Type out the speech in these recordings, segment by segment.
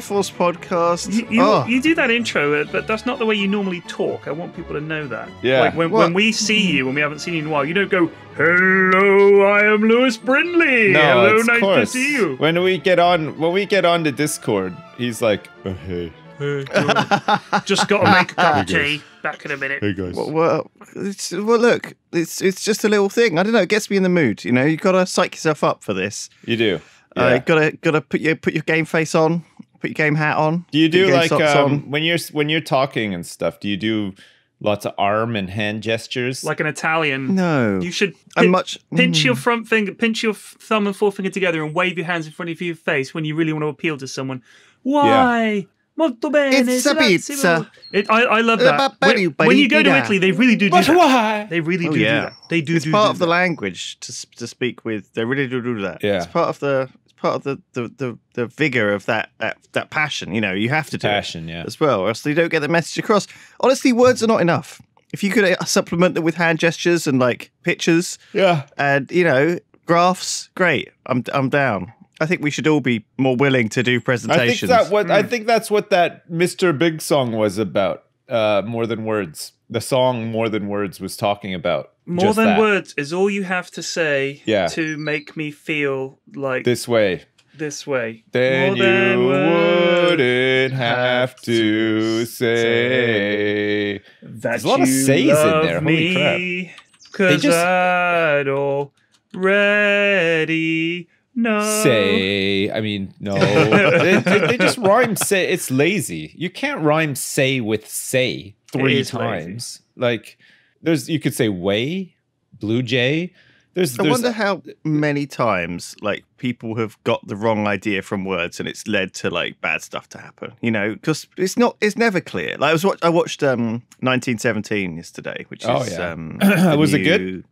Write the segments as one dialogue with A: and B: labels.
A: Triforce podcast.
B: You, you,
A: oh.
B: you do that intro, uh, but that's not the way you normally talk. I want people to know that.
C: Yeah.
B: Like when, when we see you, when we haven't seen you in a while, you don't go, "Hello, I am Lewis Brindley.
C: No,
B: Hello,
C: it's
B: nice
C: course.
B: to see you."
C: When we get on, when we get on to Discord, he's like, oh, "Hey,
B: Hey, uh, just got to make a cup of tea. Back in a minute.
C: hey guys."
A: Well, well, it's, well, look, it's it's just a little thing. I don't know. It gets me in the mood. You know, you got to psych yourself up for this.
C: You do.
A: Uh,
C: Yeah.
A: you gotta gotta put your put your game face on, put your game hat on.
C: do you do like um, when you're when you're talking and stuff? Do you do lots of arm and hand gestures?
B: Like an Italian.
A: No,
B: You should
A: I'm much
B: pinch
A: mm.
B: your front finger, pinch your thumb and forefinger together, and wave your hands in front of your face when you really want to appeal to someone. Why? Molto bene.
A: It's a pizza.
B: It, I, I love that. When, when you go to Italy, they really do do
C: but
B: that.
C: why?
B: They really
A: Oh,
B: do
A: yeah.
B: do that. They do
A: It's
B: do
A: part
B: do
A: of the language to to speak with. They really do do that.
C: Yeah.
A: it's part of the it's part of the the the, the vigor of that, that that passion. You know, you have to do it
C: Passion, yeah.
A: as well, or else you don't get the message across. Honestly, words are not enough. If you could uh, supplement them with hand gestures and like pictures
C: Yeah.
A: and you know graphs, great. I'm I'm down. I think we should all be more willing to do presentations.
C: I think that what
B: Hmm.
C: I think that's what that Mr. Big song was about. Uh, more than words. The song More Than Words was talking about.
B: More than
C: that.
B: words is all you have to say
C: Yeah.
B: to make me feel like this, way.
C: This way. Then
B: More
C: you wouldn't have to say.
B: that
C: There's a lot of says in there, holy
B: me, Cause
C: just-
B: I'd already know.
C: Say. I mean, no. they, they- they just rhyme say. It's lazy. You can't rhyme say with say three
B: is lazy.
C: times. Like, there's, you could say way, blue jay. There's,
A: I
C: there's
A: wonder how many times like people have got the wrong idea from words and it's led to like bad stuff to happen. You know, because it's not it's never clear. Like I was watch, I watched um 1917 yesterday, which
C: Oh,
A: is
C: yeah.
A: um the
C: Was it good?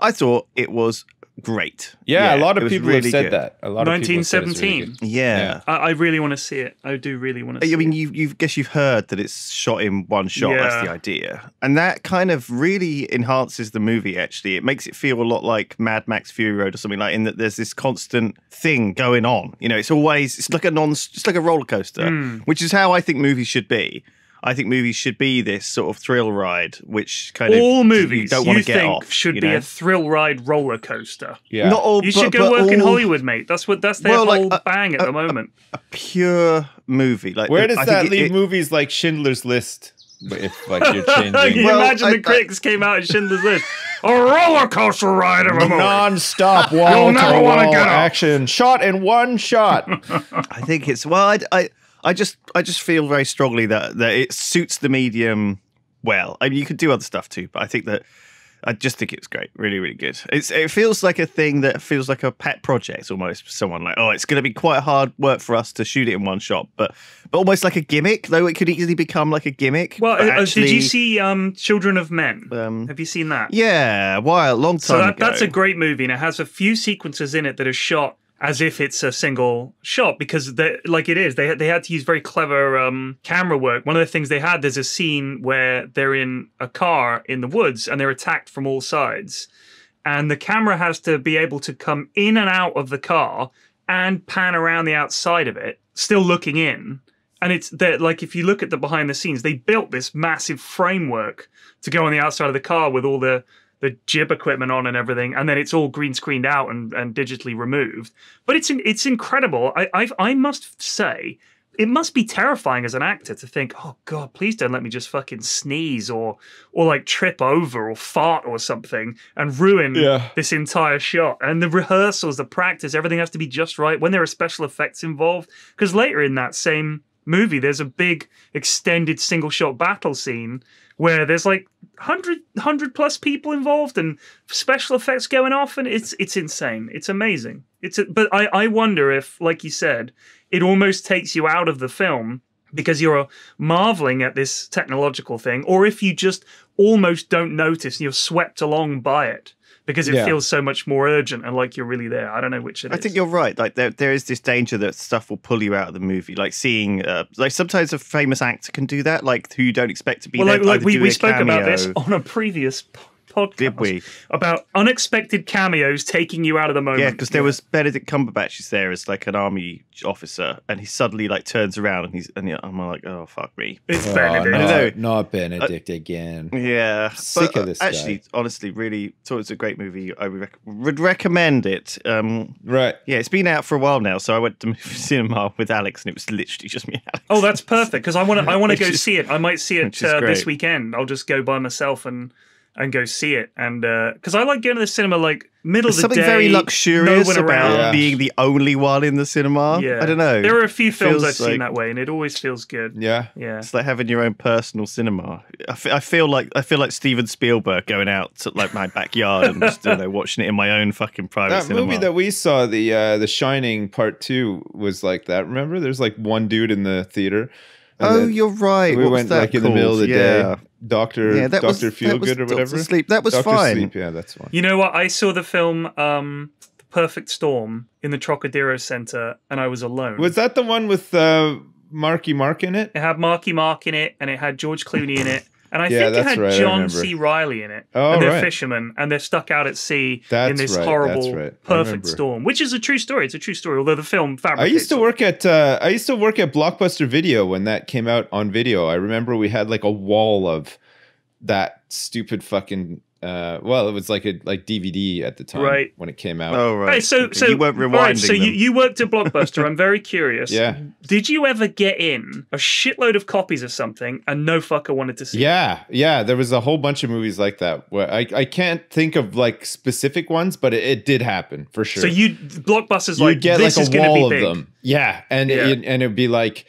A: New- I thought it was great.
C: yeah, a lot of people
A: really
C: have said
A: good.
C: that. A lot of people have said it's really
B: 1917.
A: Yeah.
C: Yeah.
B: I, I really want to see it. I do really want to see
A: I mean,
B: it.
A: you you guess you've heard that it's shot in one shot. That's the idea, and that kind of really enhances the movie. Actually, it makes it feel a lot like Mad Max Fury Road or something like. In that there's this constant thing going on. You know, it's always it's like a non, it's like a roller coaster,
B: Hmm.
A: which is how I think movies should be. I think movies should be this sort of thrill ride, which kind of
B: all
A: you
B: movies
A: don't
B: you
A: want to get
B: think
A: off.
B: should
A: you
B: be a thrill ride roller coaster.
C: Yeah.
A: Not all.
B: You should
A: but-
B: go
A: but
B: work in Hollywood, mate. That's what that's their
A: Well, like,
B: whole
A: uh,
B: bang at
A: uh,
B: the moment.
A: A pure movie. Like
C: Where does
A: I
C: that leave
A: it-
C: movies like Schindler's List? If like you're changing
B: you
A: Well,
B: imagine
A: I-
B: the
A: I-
B: critics came out and Schindler's List? A roller coaster ride of a movie.
C: non-stop wall
B: never
C: to
B: wanna
C: wall
B: get up.
C: action, shot in one shot.
A: I think it's well. I, I, I just, I just feel very strongly that that it suits the medium well. I mean, you could do other stuff too, but I think that I just think it's great, really, really good. It's, it feels like a thing that feels like a pet project almost. for Someone like, oh, it's going to be quite hard work for us to shoot it in one shot, but, but almost like a gimmick. Though it could easily become like a gimmick.
B: Well,
A: but
B: uh, did you see um, Children of Men?
A: Um,
B: Have you seen that?
A: yeah, a while, long time
B: So that,
A: ago.
B: that's a great movie, and it has a few sequences in it that are shot as if it's a single shot because they like it is. They they had to use very clever um, camera work. One of the things they had there's a scene where they're in a car in the woods and they're attacked from all sides, and the camera has to be able to come in and out of the car and pan around the outside of it, still looking in. And it's that like if you look at the behind the scenes, they built this massive framework to go on the outside of the car with all the the jib equipment on and everything, and then it's all green screened out and, and digitally removed. But it's it's incredible. I I've, I must say, it must be terrifying as an actor to think, oh god, please don't let me just fucking sneeze or or like trip over or fart or something and ruin
C: Yeah.
B: this entire shot. And the rehearsals, the practice, everything has to be just right when there are special effects involved. Because later in that same movie, there's a big extended single shot battle scene where there's like 100, 100 plus people involved and special effects going off and it's it's insane. It's amazing. It's a, but I, I wonder if like you said it almost takes you out of the film because you're marveling at this technological thing or if you just almost don't notice and you're swept along by it because it
C: Yeah.
B: feels so much more urgent and like you're really there i don't know which it is.
A: I think you're right. Like there, there is this danger that stuff will pull you out of the movie. Like seeing, uh, like sometimes a famous actor can do that, like who you don't expect to be
B: well
A: there.
B: like, like we, we spoke about this on a previous podcast
A: Did we?
B: about unexpected cameos taking you out of the moment.
A: Yeah, because there was Benedict Cumberbatch is there as like an army officer, and he suddenly like turns around and he's and I'm like, oh fuck me.
B: it's
C: Oh,
B: Benedict.
A: I know.
C: not, not Benedict again.
A: Yeah,
C: Sick
A: but,
C: of this
A: uh, Actually,
C: guy.
A: honestly, really thought it was a great movie. I would, rec- would recommend it. Um,
C: Right.
A: yeah, it's been out for a while now, so I went to cinema with Alex, and it was literally just me. Alex.
B: Oh, that's perfect because I want to. I want to go
A: is-
B: see it. I might see it uh, this weekend. I'll just go by myself and and go see it. And because I like going to the cinema like middle
A: There's
B: of the
A: something
B: day,
A: very luxurious
B: no one
A: about.
C: Yeah.
A: being the only one in the cinema.
B: Yeah,
A: I don't know.
B: There are a few films I've seen that way, and it always feels good.
C: Yeah.
B: Yeah.
A: It's like having your own personal cinema. I feel like I feel like Steven Spielberg going out to like my backyard and just you know, watching it in my own fucking private
C: That
A: cinema.
C: movie that we saw, the uh, The Shining Part Two, was like that. Remember, there's like one dude in the theater. And
A: oh,
C: then
A: you're right.
C: we
A: What was
C: went
A: that
C: like in the middle of the
A: yeah.
C: day. Doctor,
A: Yeah, that was
C: Doctor
A: that was
C: Feelgood or
A: Dr.
C: whatever.
A: Sleep. That was
C: Doctor
A: fine.
C: Sleep. Yeah, that's one.
B: You know what? I saw the film um, The Perfect Storm in the Trocadero Center, and I was alone.
C: Was that the one with uh, Marky Mark in it?
B: it had Marky Mark in it, and it had George Clooney in it, and I
C: Yeah,
B: think it had
C: right,
B: John. C. Reilly in it.
C: Oh,
B: and they're
C: right.
B: fishermen, and they're stuck out at sea in this
C: right,
B: horrible. Perfect storm, which is a true story. It's a true story, although the film
C: I used to work at uh, I used to work at Blockbuster Video when that came out on video. I remember we had like a wall of that stupid fucking uh, well, it was like a like DVD at the time
B: Right.
C: when it came out.
A: Oh right.
B: Hey, so so
A: you weren't rewinding
B: right, so
A: them.
B: you worked at Blockbuster. I'm very curious.
C: Yeah.
B: Did you ever get in a shitload of copies of something and no fucker wanted to see? it?
C: Yeah, yeah, there was a whole bunch of movies like that. Where I, I can't think of like specific ones, but it, it did happen for sure.
B: So you Blockbuster's
C: you
B: like
C: get
B: this
C: like
B: is
C: a
B: going to
C: wall
B: be
C: of them. Yeah, and
B: Yeah.
C: It, and it'd be like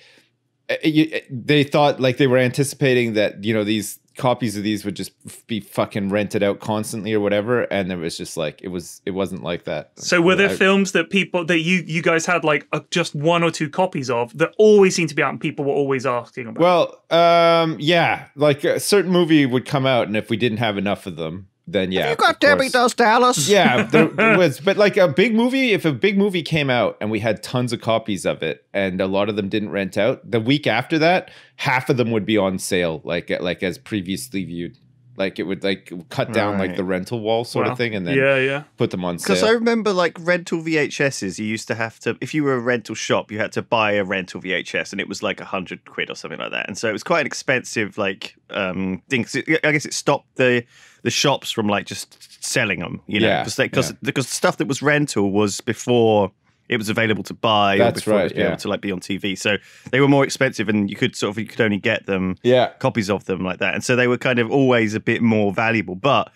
C: uh, you, they thought like they were anticipating that you know these copies of these would just be fucking rented out constantly or whatever, and it was just like it was it wasn't like that.
B: So were there
C: I-
B: films that people that you you guys had like uh, just one or two copies of that always seemed to be out and people were always asking about?
C: Well, um, yeah, like a certain movie would come out, and if we didn't have enough of them, then yeah,
A: you got Debbie. Does Dallas?
C: yeah, there, there was, but like a big movie, if a big movie came out and we had tons of copies of it, and a lot of them didn't rent out, the week after that, half of them would be on sale, like like as previously viewed. Like it would like cut down like the rental wall sort
B: Wow.
C: of thing, and then
B: yeah, yeah.
C: put them on sale.
A: Because I remember like rental VHSs, you used to have to, if you were a rental shop, you had to buy a rental VHS and it was like a hundred quid or something like that. And so it was quite an expensive like um thing. I guess it stopped the the shops from like just selling them, you know,
C: Yeah,
A: because because
C: yeah.
A: because stuff that was rental was before it was available to buy or
C: That's
A: before it
C: right,
A: was
C: yeah.
A: able to like be on TV. So they were more expensive and you could sort of you could only get them
C: yeah,
A: copies of them like that. And so they were kind of always a bit more valuable. But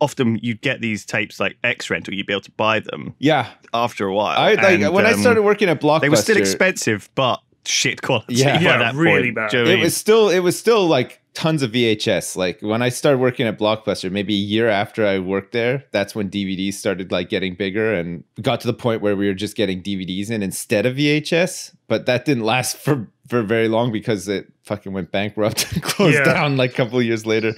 A: often you'd get these tapes like X rental, you'd be able to buy them
C: yeah.
A: after a while.
C: I like
A: And,
C: when I
A: um,
C: started working at Blockbuster.
A: they were still expensive, but shit quality.
C: Yeah.
A: by
B: Yeah,
A: that
B: really
A: point.
B: bad.
A: Do you know
C: it
A: mean?
C: was still it was still like tons of VHS. Like when I started working at Blockbuster, maybe a year after I worked there, that's when DVDs started like getting bigger and got to the point where we were just getting DVDs in instead of VHS. But that didn't last for for very long because it fucking went bankrupt and closed
B: Yeah.
C: down like a couple of years later.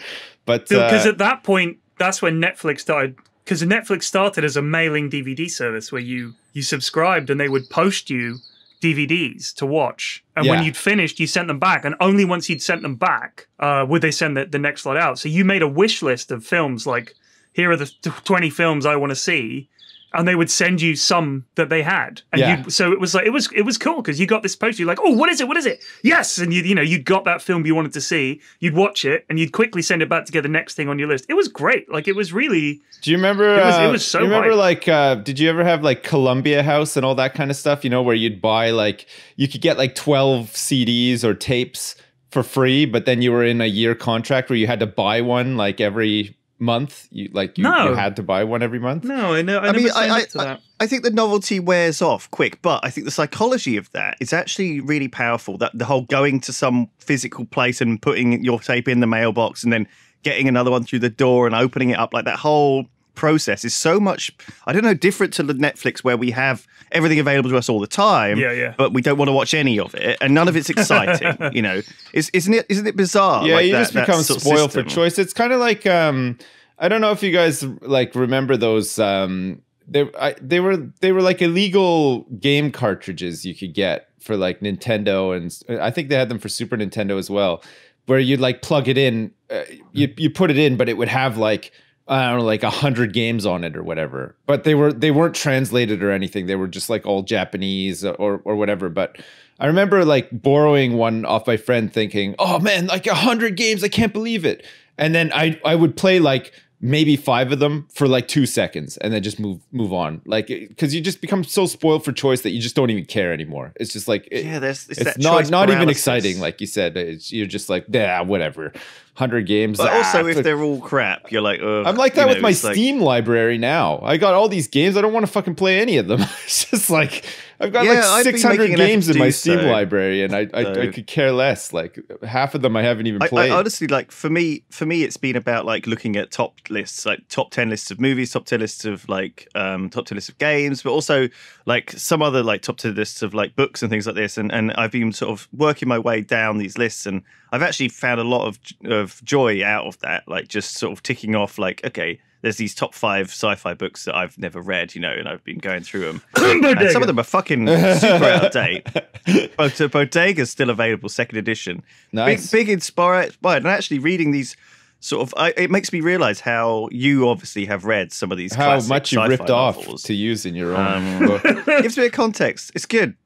C: But
B: Because
C: uh,
B: at that point, that's when Netflix started. Because Netflix started as a mailing DVD service where you you subscribed and they would post you DVDs to watch, and when you'd finished, you sent them back, and only once you'd sent them back uh, would they send the, the next lot out. So you made a wish list of films like here are the twenty films I want to see. And they would send you some that they had, and
C: Yeah.
B: you so it was like it was it was cool because you got this poster. You're like, oh, what is it? What is it? Yes, and you you know you'd got that film you wanted to see. You'd watch it, and you'd quickly send it back to get the next thing on your list. It was great. Like it was really
C: Do you remember?
B: It was- it
C: uh,
B: was so
C: You remember,
B: hype.
C: like, uh, did you ever have like Columbia House and all that kind of stuff? You know, where you'd buy like you could get like twelve CDs or tapes for free, but then you were in a year contract where you had to buy one like every month. You like you,
B: No.
C: you had to buy one every month.
B: no. I know. I,
A: I
B: never
A: mean,
B: signed
A: I,
B: up
A: I. I think the novelty wears off quick, but I think the psychology of that is actually really powerful. That the whole going to some physical place and putting your tape in the mailbox and then getting another one through the door and opening it up, like that whole process is so much, I don't know, different to the Netflix where we have everything available to us all the time.
B: Yeah, yeah.
A: But we don't want to watch any of it, and none of it's exciting. you know, is, isn't it? Isn't it bizarre?
C: yeah,
A: like
C: you
A: that-
C: just become
A: sort of
C: spoiled for choice. It's kind of like um, I don't know if you guys like remember those. Um, they I, they were they were like illegal game cartridges you could get for like Nintendo, and I think they had them for Super Nintendo as well, where you'd like plug it in, uh, you you put it in, but it would have like I don't know, like a hundred games on it or whatever. But they were they weren't translated or anything. They were just like all Japanese or or whatever. But I remember like borrowing one off my friend, thinking, "Oh man, like a hundred games! I can't believe it." And then I I would play like maybe five of them for like two seconds and then just move move on. Like because you just become so spoiled for choice that you just don't even care anymore. It's just like it,
A: yeah, there's it's,
C: it's
A: that
C: not not even exciting like you said. It's, you're just like yeah whatever. 100 games
A: But
C: ah,
A: also, if
C: fuck.
A: they're all crap, you're like,
C: i'm like
A: you
C: that
A: know,
C: with my
A: it's like-
C: steam library now. I got all these games. I don't want to fucking play any of them. It's just like i've got
A: Yeah,
C: like 600
A: making an effort
C: games in my steam
A: so.
C: library and I, I i could care less like half of them i haven't even
A: I,
C: played
A: I honestly like for me for me it's been about like looking at top lists like top 10 lists of movies top 10 lists of like um top 10 lists of games but also like some other like top 10 lists of like books and things like this and and I've been sort of working my way down these lists and I've actually found a lot of of joy out of that like just sort of ticking off like okay there's these top five sci-fi books that I've never read, you know, and I've been going through them. and some of them are fucking super out of date. But uh, Bodega's still available, second edition
C: nice
A: big, big inspired, inspired. And actually, reading these sort of, I, it makes me realize how you obviously have read some of these.
C: how much you ripped off to use in your own
A: Um,
C: book
A: gives me a context. It's good.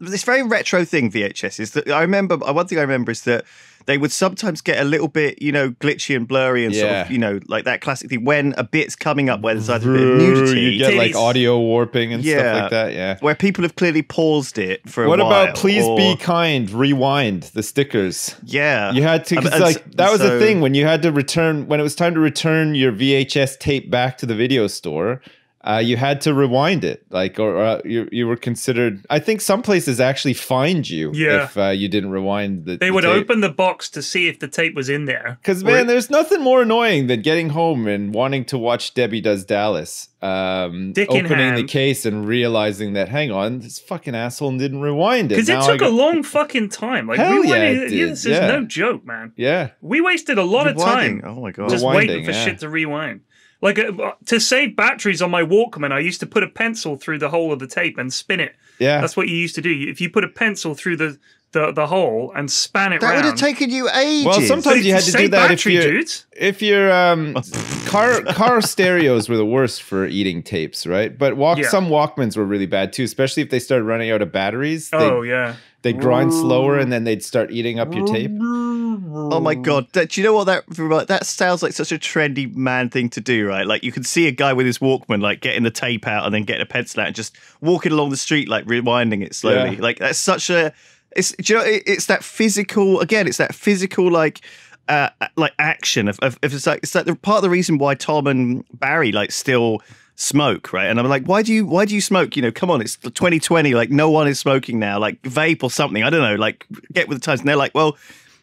A: This very retro thing, VHS, is that I remember. One thing I remember is that they would sometimes get a little bit, you know, glitchy and blurry and sort of, you know, like that classic thing when a bit's coming up where there's either a bit of nudity,
C: you get like audio warping and stuff
A: Yeah.
C: like that yeah
A: where people have clearly paused it for a
C: What about please
A: or-
C: be kind? Rewind the stickers.
A: Yeah,
C: You had to
A: And-
C: 'cause,
A: and
C: like that was the
A: so-
C: thing when you had to return when it was time to return your VHS tape back to the video store. Uh, you had to rewind it, like, or, uh, you you were considered. I think some places actually fined you
B: Yeah.
C: if uh, you didn't rewind the.
B: They would open the box to see if the tape was in there.
C: Because
B: Or-
C: man, there's nothing more annoying than getting home and wanting to watch Debbie Does Dallas. Um,
B: Dick
C: opening the case and realizing that, hang on, this fucking asshole didn't rewind it.
B: Because it
C: Now I
B: took a long fucking time. Like
C: Hell
B: we
C: yeah,
B: went,
C: it
B: yeah,
C: did,
B: this is
C: yeah.
B: no joke, man.
C: Yeah.
B: We wasted a lot of time
A: Oh my god!
B: just
C: Rewinding,
B: waiting for
C: yeah.
B: shit to rewind. Like uh, to save batteries on my Walkman, I used to put a pencil through the hole of the tape and spin it.
C: Yeah.
B: That's what you used to do. If you put a pencil through the the, the hole and span it
A: that would have taken you ages.
C: Well, sometimes you had to do
B: Save
C: that if
B: battery,
C: you if your um car car stereos were the worst for eating tapes, right? But walk
B: Yeah.
C: some Walkmans were really bad too, especially if they started running out of batteries. They'd,
B: Oh yeah.
C: they'd grind slower and then they'd start eating up your tape.
A: Oh my god! That, do you know what that that sounds like? Such a trendy man thing to do, right? Like you can see a guy with his Walkman, like getting the tape out and then getting a pencil out and just walking along the street, like rewinding it slowly.
C: Yeah.
A: Like that's such a. It's do you know it, it's that physical again. It's that physical like. Uh, like action of, of, of it's like it's like the part of the reason why Tom and Barry like still smoke right and I'm like why do you why do you smoke you know come on it's 2020 like no one is smoking now like vape or something I don't know like get with the times and they're like well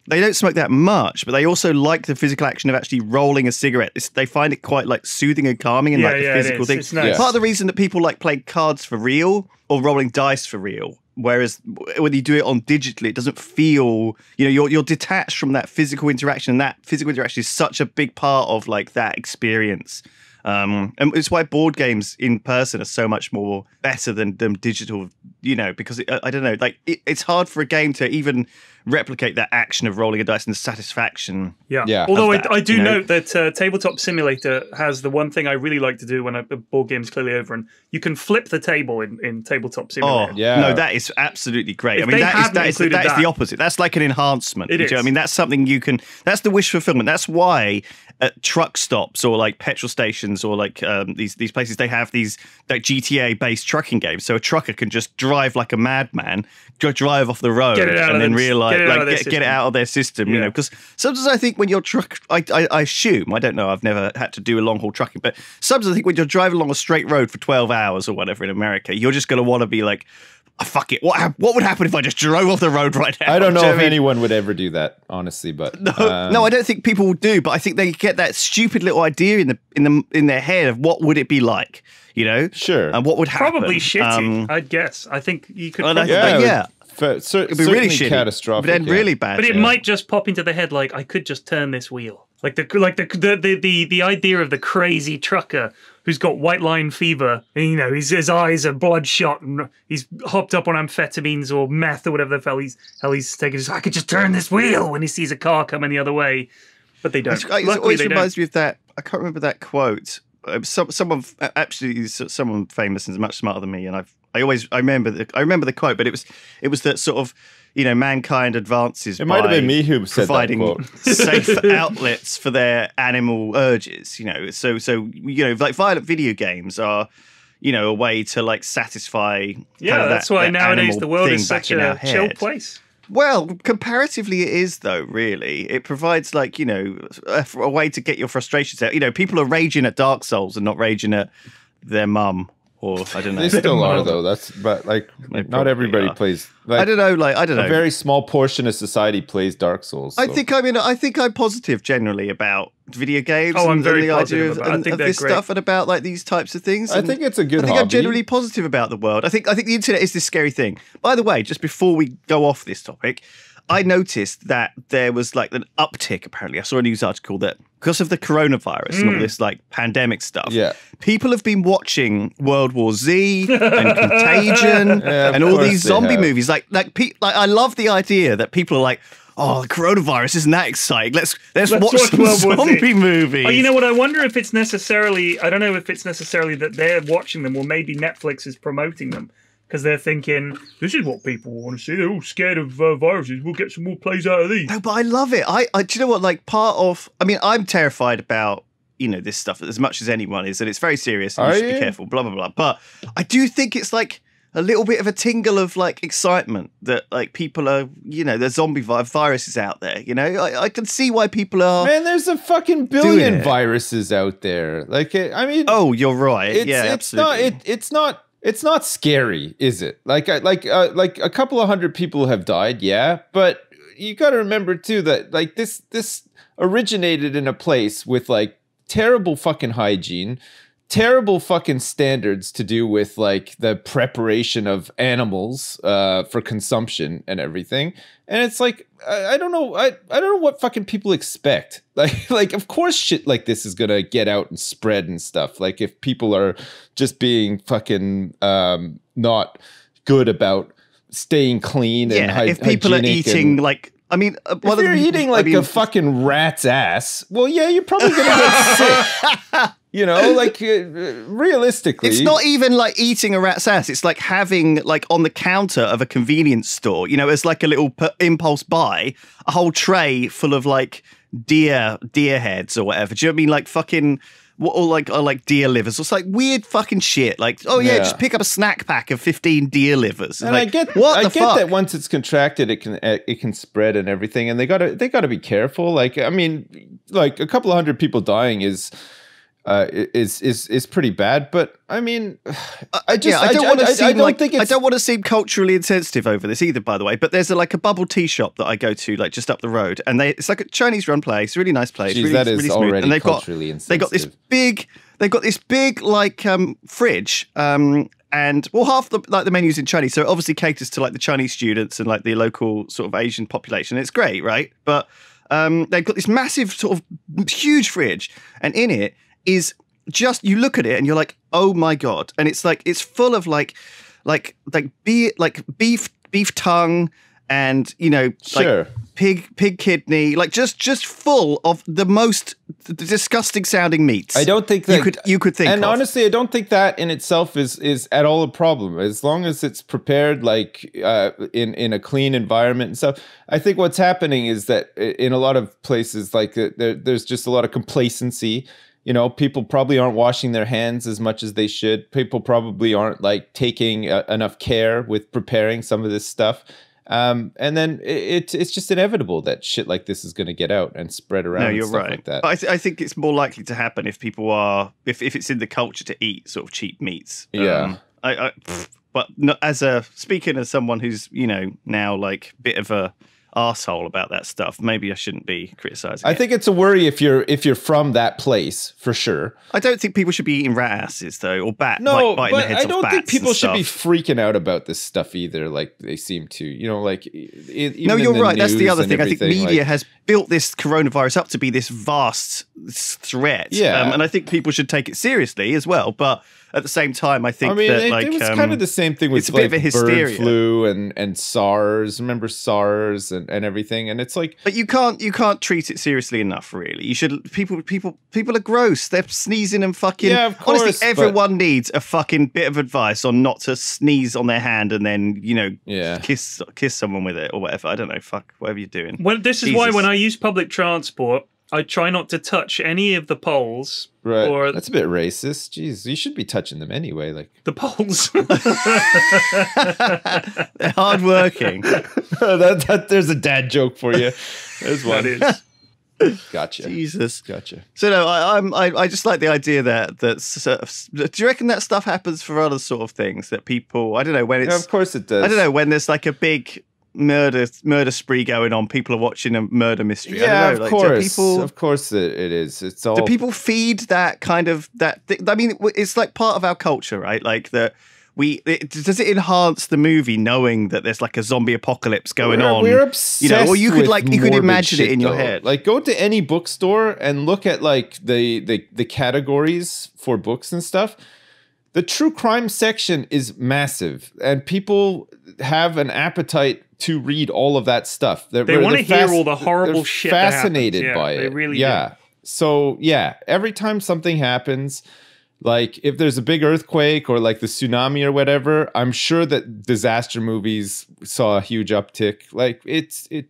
A: they don't smoke that much, but they also like the physical action of actually rolling a cigarette. It's, they find it quite like soothing and calming and
B: Yeah,
A: like the
B: yeah,
A: physical
B: is.
A: thing.
B: It's nice.
A: Part of the reason that people like playing cards for real or rolling dice for real. Whereas when you do it on digitally, it doesn't feel, you know, you're you're detached from that physical interaction, and that physical interaction is such a big part of like that experience. Um, and it's why board games in person are so much more better than than digital, you know, because it, I, don't know, like it, it's hard for a game to even replicate that action of rolling a dice and the satisfaction.
B: Yeah.
C: Yeah.
B: Although
A: Of
B: I,
A: that,
B: I do
A: you know?
B: note that uh, Tabletop Simulator has the one thing I really like to do when a a board game's clearly over, and you can flip the table in, in Tabletop Simulator.
C: Oh, Yeah.
A: No, that is absolutely great.
B: If
A: I mean, that is,
B: included
A: that is the opposite. That's like an enhancement.
B: It
A: Do you know what I mean, that's something you can. That's the wish fulfillment. That's why at truck stops or like petrol stations or like um, these these places they have these like GTA based trucking games. So a trucker can just drive like a madman, go drive off the road,
B: Get it out
A: and then
B: them-
A: realize
B: get it out
A: like
B: of their
A: get, get it
B: system.
A: out of their system. You know, because sometimes I think when you're truck, I, I I assume I don't know. I've never had to do a long haul trucking, but sometimes I think when you're driving along a straight road for twelve hours or whatever in America, you're just going to want to be like. "Ah, fuck it. What hap- what would happen if I just drove off the road right now?
C: I don't know
A: you
C: if
A: I mean?
C: anyone would ever do that, honestly, but
A: No,
C: um,
A: no, I don't think people would do, but I think they get that stupid little idea in the in the in their head of what would it be like, you know,
C: Sure.
A: and what would happen.
B: Probably shitty,
A: Um,
B: I'd guess. I think you could.
A: well,
B: probably-
C: yeah,
A: but
C: it would-
A: yeah.
C: Fa- cer-
A: it'd be really shitty,
C: catastrophic.
A: but then
C: yeah.
A: really bad.
B: but it
A: yeah.
B: might just pop into the head like I could just turn this wheel. Like the like the the the the, the idea of the crazy trucker who's got white line fever. And, you know, his his eyes are bloodshot and he's hopped up on amphetamines or meth or whatever the hell he's hell he's taking. He's, I could just turn this wheel when he sees a car coming the other way. But they don't.
A: It's- it
B: Luckily,
A: always
B: they don't.
A: reminds me of that. I can't remember that quote. Uh, Some someone f- actually someone famous and much smarter than me, and I've I always I remember the, I remember the quote, but it was it was that sort of you know mankind advances.
C: It might have
A: by
C: been me who said that
A: providing
C: quote.
A: safe outlets for their animal urges. You know, so so you know like violent video games are. You know, a way to like satisfy. kind
B: Yeah,
A: of
B: that's
A: that-
B: why
A: that
B: nowadays the world is such a chill place.
A: Well, comparatively, it is though. Really, it provides like you know a, a way to get your frustrations out. You know, people are raging at Dark Souls and not raging at their mum or I don't know.
C: They still are though. That's but like
A: They
C: not everybody
A: are.
C: plays.
A: I don't know. Like I don't know.
C: a very small portion of society plays Dark Souls.
A: I think I mean I think I'm positive generally about video games.
B: Oh, I'm
A: and,
B: very
A: and the idea of,
B: about it. I
A: and-
B: think
A: of this
B: great.
A: stuff and about like these types of things.
C: I think it's a good
A: I think
C: hobby.
A: I'm generally positive about the world. I think I think the internet is this scary thing. By the way, just before we go off this topic, I noticed that there was like an uptick. Apparently, I saw a news article that because of the coronavirus and all mm. this like pandemic stuff,
C: Yeah.
A: people have been watching World War Z and Contagion
C: Yeah,
A: and all these zombie movies. Like like pe- like I love the idea that people are like. Oh, the coronavirus isn't that exciting. Let's let's,
B: Let's
A: watch,
B: watch
A: some
B: World
A: zombie movies.
B: Oh, you know what? I wonder if it's necessarily. I don't know if it's necessarily that they're watching them, or maybe Netflix is promoting them because they're thinking this is what people want to see. They're all scared of uh, viruses. We'll get some more plays out of these.
A: No, but I love it. I, I do you know what? Like part of, I mean, I'm terrified about you know this stuff as much as anyone is, and it's very serious. And
C: Are
A: you should
C: you?
A: be careful. Blah blah blah. But I do think it's like a little bit of a tingle of like excitement that like people are, you know, there's zombie vi- viruses out there. You know, I, I can see why people are.
C: Man, there's a fucking billion viruses out there. Like, it- I mean,
A: Oh, you're right.
C: it's
A: yeah,
C: it's
A: absolutely.
C: not it, it's not it's not scary, is it? Like, like, uh, like a couple of hundred people have died, yeah, but you got to remember too that like this this originated in a place with like terrible fucking hygiene terrible fucking standards to do with like the preparation of animals uh, for consumption and everything. And it's like I, I don't know I, I don't know what fucking people expect. Like like of course shit like this is gonna get out and spread and stuff. Like if people are just being fucking um, not good about staying clean and
A: yeah.
C: hy-
A: if people are eating
C: and-
A: like, I mean, uh,
C: if you're eating
A: I
C: like
A: mean,
C: a fucking rat's ass, well, yeah, you're probably gonna get sick. You know, like uh, realistically,
A: It's not even like eating a rat's ass. It's like having like on the counter of a convenience store, you know, it's like a little p- impulse buy, a whole tray full of like deer deer heads or whatever. Do you know what I mean? Like fucking what or like or like deer livers. It's like weird fucking shit. Like oh yeah,
C: Yeah.
A: just pick up a snack pack of fifteen deer livers.
C: And
A: like,
C: I get,
A: what
C: I get
A: fuck?
C: that once it's contracted, it can uh, it can spread and everything, and they gotta they gotta be careful. Like, I mean, like a couple of hundred people dying is. Uh, is is is pretty bad, but I mean, I just
A: yeah, I don't want to seem
C: I don't
A: like
C: think
A: I don't want to seem culturally insensitive over this either. By the way, but there's a, like a bubble tea shop that I go to, like just up the road, and they it's like a Chinese run place, really nice place,
C: Jeez,
A: really,
C: that is
A: really smooth. and they've got they got this big they've got this big like um fridge um and well half the like the menus in Chinese, so it obviously caters to like the Chinese students and like the local sort of Asian population. It's great, right? But um, they've got this massive sort of huge fridge, and in it is just you look at it and you're like, oh my god, and it's like it's full of like like like be like beef beef tongue and you know like
C: Sure.
A: pig pig kidney like just just full of the most disgusting sounding meats
C: I don't think that
A: you could you could think
C: and
A: of.
C: honestly, I don't think that in itself is is at all a problem. As long as it's prepared like uh, in in a clean environment and stuff. I think what's happening is that in a lot of places, like uh, there, there's just a lot of complacency. You know, people probably aren't washing their hands as much as they should. People probably aren't like taking uh, enough care with preparing some of this stuff. Um, and then it, it's it's just inevitable that shit like this is going to get out and spread around.
A: no, you're
C: stuff
A: right.
C: Like that.
A: I, th- I think it's more likely to happen if people are if, if it's in the culture to eat sort of cheap meats. Um,
C: Yeah.
A: I, I pff, but no, as a speaking as someone who's you know now like bit of a arsehole about that stuff, maybe I shouldn't be criticizing.
C: I
A: it.
C: think it's a worry if you're if you're from that place for sure.
A: I don't think people should be eating rat asses though, or bat.
C: No,
A: like, biting the
C: but I don't think people should be freaking out about this stuff either. Like they seem to, you know, like.
A: No, you're right. That's the other thing. I think media
C: like-
A: has built this coronavirus up to be this vast threat.
C: Yeah.
A: Um, and I think people should take it seriously as well. But at the same time, I think
C: I mean,
A: that
C: it,
A: like
C: it was
A: um,
C: kind of the same thing with
A: it's a bit of a hysteria.
C: bird flu and and SARS. Remember SARS and, and everything, and it's like
A: But you can't you can't treat it seriously enough. Really, you should. People people people are gross. They're sneezing and fucking.
C: Yeah, of course,
A: honestly,
C: but-
A: everyone needs a fucking bit of advice on not to sneeze on their hand and then you know
C: yeah.
A: kiss kiss someone with it or whatever. I don't know. Fuck whatever you're doing.
B: Well, this is why when I use public transport, I try not to touch any of the poles
C: Right.
B: or
C: That's a bit racist. Jeez, you should be touching them anyway. Like
B: the poles.
A: They're hardworking.
C: that, that there's a dad joke for you. There's
B: that
C: one.
B: is.
C: Gotcha.
A: Jesus.
C: Gotcha.
A: So no, I, I'm I, I just like the idea that that sort of- do you reckon that stuff happens for other sort of things that people I don't know when
C: Yeah,
A: it's
C: of course it does.
A: I don't know when there's like a big murder murder spree going on. People are watching a murder mystery. I
C: Yeah,
A: don't know.
C: of
A: like,
C: course.
A: people
C: Of course it, it is. It's all
A: do people feed that kind of that? Th- I mean, it's like part of our culture, right? Like that. We it, does it enhance the movie knowing that there's like a zombie apocalypse going
C: we're,
A: on?
C: We're obsessed
A: you know, or you could like you could imagine it in your head.
C: Like go to any bookstore and look at like the, the the categories for books and stuff. The true crime section is massive, and people have an appetite to read all of that stuff. They're,
B: They wanna hear all the horrible
C: they're
B: shit.
C: Fascinated
B: Yeah,
C: by it.
B: really
C: yeah. So yeah, every time something happens, like if there's a big earthquake or like the tsunami or whatever, I'm sure that disaster movies saw a huge uptick. Like it's it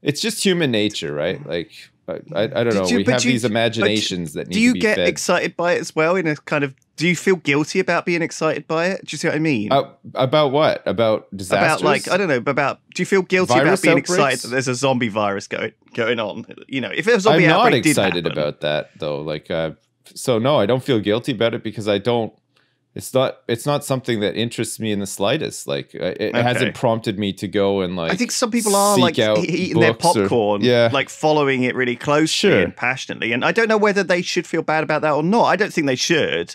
C: it's just human nature, right? Like I, I, I don't know.
A: you-
C: we have
A: you-
C: these imaginations that need
A: do you get
C: fed.
A: excited by it as well? In a kind of, do you feel guilty about being excited by it? Do you see what I mean?
C: Uh, about what? About disasters?
A: about like I don't know about. Do you feel guilty
C: Virus
A: about being
C: outbreaks?
A: excited that there's a zombie virus going going on? You know, if a zombie
C: I'm not
A: outbreak did
C: excited
A: happen-
C: about that though. Like, uh, so no, I don't feel guilty about it because I don't. It's not. It's not something that interests me in the slightest. Like, uh, it
A: Okay.
C: hasn't prompted me to go and like.
A: I think some people are like eating their
C: books or-
A: popcorn,
C: yeah.
A: like following it really closely
C: Sure.
A: and passionately. And I don't know whether they should feel bad about that or not. I don't think they should.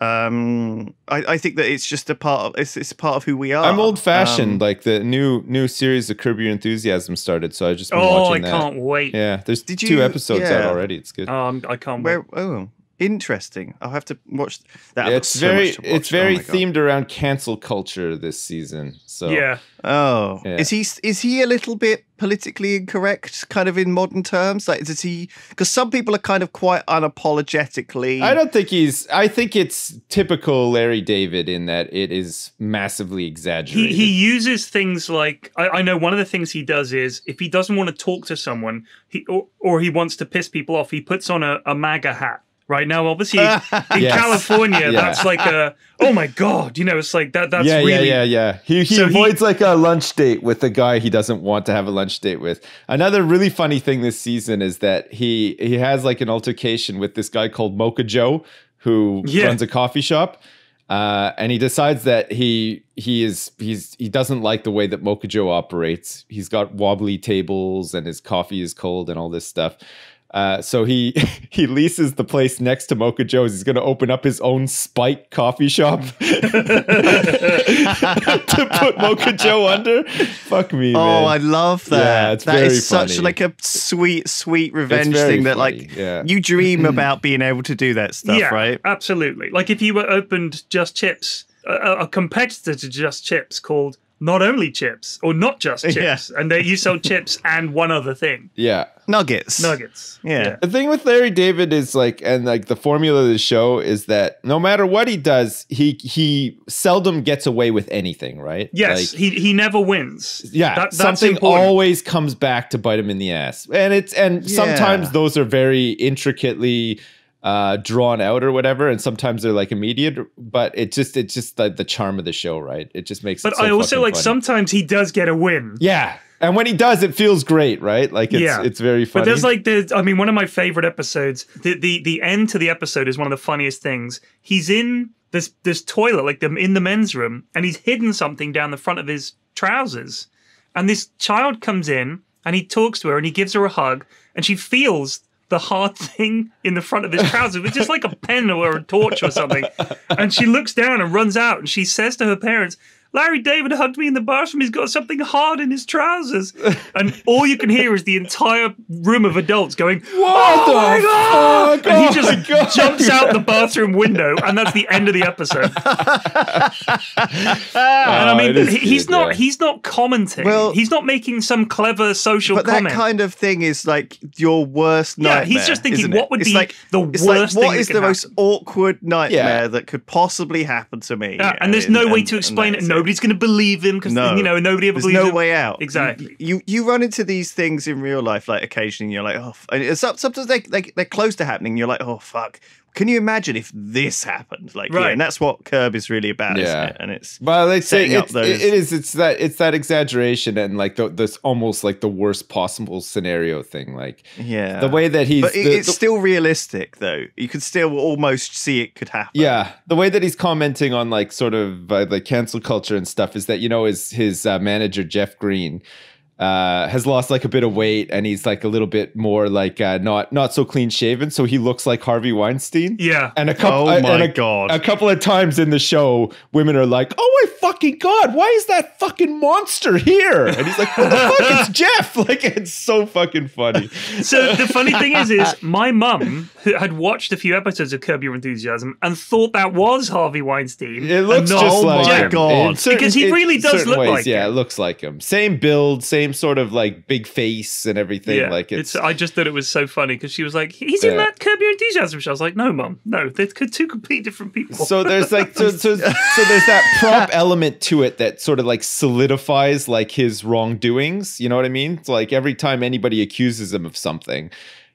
A: Um, I, I think that it's just a part of it's, it's a part of who we are.
C: I'm old fashioned.
A: Um,
C: like the new new series of Curb Your Enthusiasm started, so I just been
B: oh, I
C: that.
B: can't wait.
C: Yeah, there's
A: Did
C: two
A: you-
C: episodes out already. It's good.
B: Oh, I'm, I can't wait.
A: where oh interesting. I'll have to watch that.
C: it's
A: looks so
C: very
A: much to watch.
C: it's
A: oh very Oh
C: themed around cancel culture this season. So
B: Yeah.
A: Oh,
C: Yeah.
A: is he is he a little bit politically incorrect, kind of in modern terms? Like, does he? Because some people are kind of quite unapologetically.
C: I don't think he's. I think it's typical Larry David in that it is massively
B: He
C: exaggerated.
B: he uses things like I, I know one of the things he does is if he doesn't want to talk to someone he or, or he wants to piss people off, he puts on a, a MAGA hat. Right now, obviously in
C: Yes.
B: California,
C: Yeah.
B: that's like a oh my god, you know, it's like that. That's
C: yeah,
B: really
C: yeah, yeah, yeah. He he
B: So he-
C: avoids like a lunch date with the guy he doesn't want to have a lunch date with. Another really funny thing this season is that he he has like an altercation with this guy called Mocha Joe, who
B: Yeah.
C: runs a coffee shop. Uh, and he decides that he he is he's he doesn't like the way that Mocha Joe operates. He's got wobbly tables and his coffee is cold and all this stuff. Uh, so he he leases the place next to Mocha Joe's. He's going to open up his own spike coffee shop to put Mocha Joe under. Fuck me,
A: Oh,
C: man.
A: I love that.
C: Yeah, it's
A: That is
C: very
A: such
C: funny.
A: like a sweet, sweet revenge
C: very
A: thing that
C: funny,
A: like
C: yeah.
A: you dream about being able to do that stuff,
B: yeah,
A: right?
B: absolutely. Like if you were opened Just Chips, a, a competitor to Just Chips called Not Only Chips or Not Just
A: Yeah.
B: Chips, and they you sell chips and one other thing,
C: yeah.
A: Nuggets.
B: nuggets.
A: Yeah.
C: The thing with Larry David is like, and like the formula of the show is that no matter what he does, he he seldom gets away with anything, right?
B: Yes,
C: Like,
B: he he never wins.
C: yeah,
B: That- that's
C: something
B: important.
C: always comes back to bite him in the ass, and it's and sometimes those are very intricately uh, drawn out or whatever, and sometimes they're like immediate. But it just it's just like the charm of the show, right? It just makes.
B: But
C: it so
B: I also like
C: funny.
B: sometimes he does get a win.
C: Yeah, and when he does, it feels great, right? Like it's
B: Yeah.
C: it's very funny.
B: But there's like the I mean one of my favorite episodes. The the the end to the episode is one of the funniest things. He's in this this toilet like them in the men's room and he's hidden something down the front of his trousers. And this child comes in and he talks to her and he gives her a hug and she feels the hard thing in the front of his trousers, which is like a pen or a torch or something. And she looks down and runs out and she says to her parents, Larry David hugged me in the bathroom. He's got something hard in his trousers, and all you can hear is the entire room of adults going,
C: What
B: "Oh my god!"
C: fuck?
B: And he
C: Oh
B: just
C: my God.
B: jumps out the bathroom window, and that's the end of the episode. And I
C: Oh,
B: mean,
C: it is
B: he- he's
C: cute,
B: not
C: yeah.
B: he's not commenting.
A: Well-
B: he's not making some clever social
A: But
B: comment.
A: that kind of thing is like your worst nightmare.
B: Yeah, he's just thinking, what would
A: it's
B: be
A: like,
B: the
A: it's
B: worst
A: like,
B: thing
A: what
B: that
A: is
B: could
A: the most awkward nightmare
C: Yeah.
A: that could possibly happen to me?
B: Yeah, and there's no way to explain it.
A: that's
B: Nobody's going to believe him because
A: No.
B: you know nobody ever
A: There's
B: believes
A: no
B: him.
A: way out.
B: Exactly.
A: You you run into these things in real life, like occasionally, and you're like, oh, f- and it's, some- sometimes they, they they're close to happening. You're like, oh fuck. Can you imagine if this happened? Like, yeah, and that's what Curb is really about, isn't
C: Yeah.
A: it? And it's
C: Well, they say
A: setting
C: it's,
A: those-
C: it is. It's that it's that exaggeration and like the, this almost like the worst possible scenario thing. Like
A: yeah,
C: the way that he's.
A: but it,
C: the-
A: it's
C: the-
A: still realistic, though. You could still almost see it could happen.
C: yeah, the way that he's commenting on like sort of uh, the cancel culture and stuff is that you know his his uh, manager Jeff Greene uh has lost like a bit of weight and he's like a little bit more like uh not not so clean shaven so he looks like Harvey Weinstein
B: Yeah.
C: and a couple
A: Oh
C: uh,
A: my
C: a,
A: God.
C: a couple of times in the show women are like oh my fucking god why is that fucking monster here and he's like what the fuck it's Jeff like it's so fucking funny
B: So the funny thing is, is my mum who had watched a few episodes of Curb Your Enthusiasm and thought that was Harvey Weinstein.
C: It looks
B: and not
C: just
A: Oh
C: like
A: my
C: him.
A: God.
C: Certain-
B: Because he really does look
C: ways,
B: like
C: Yeah,
B: him.
C: it looks like him. Same build, same sort of like big face and everything.
B: Yeah,
C: like it's,
B: I just thought it was so funny because she was like, "He's in
C: Yeah.
B: that Curb Your Enthusiasm." show." I was like, "No, mom, no, they're two completely different people."
C: so there's like so, so so there's that prop element to it that sort of like solidifies like his wrongdoings. You know what I mean? So like every time anybody accuses him of something.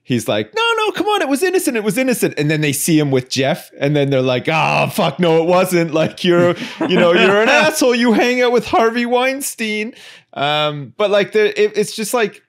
C: He's like, no, no, come on, it was innocent, it was innocent. And then they see him with Jeff, and then they're like, oh, fuck, no, it wasn't. Like, you're, you know, you're an asshole. You hang out with Harvey Weinstein. Um, but like, the, it, it's just like,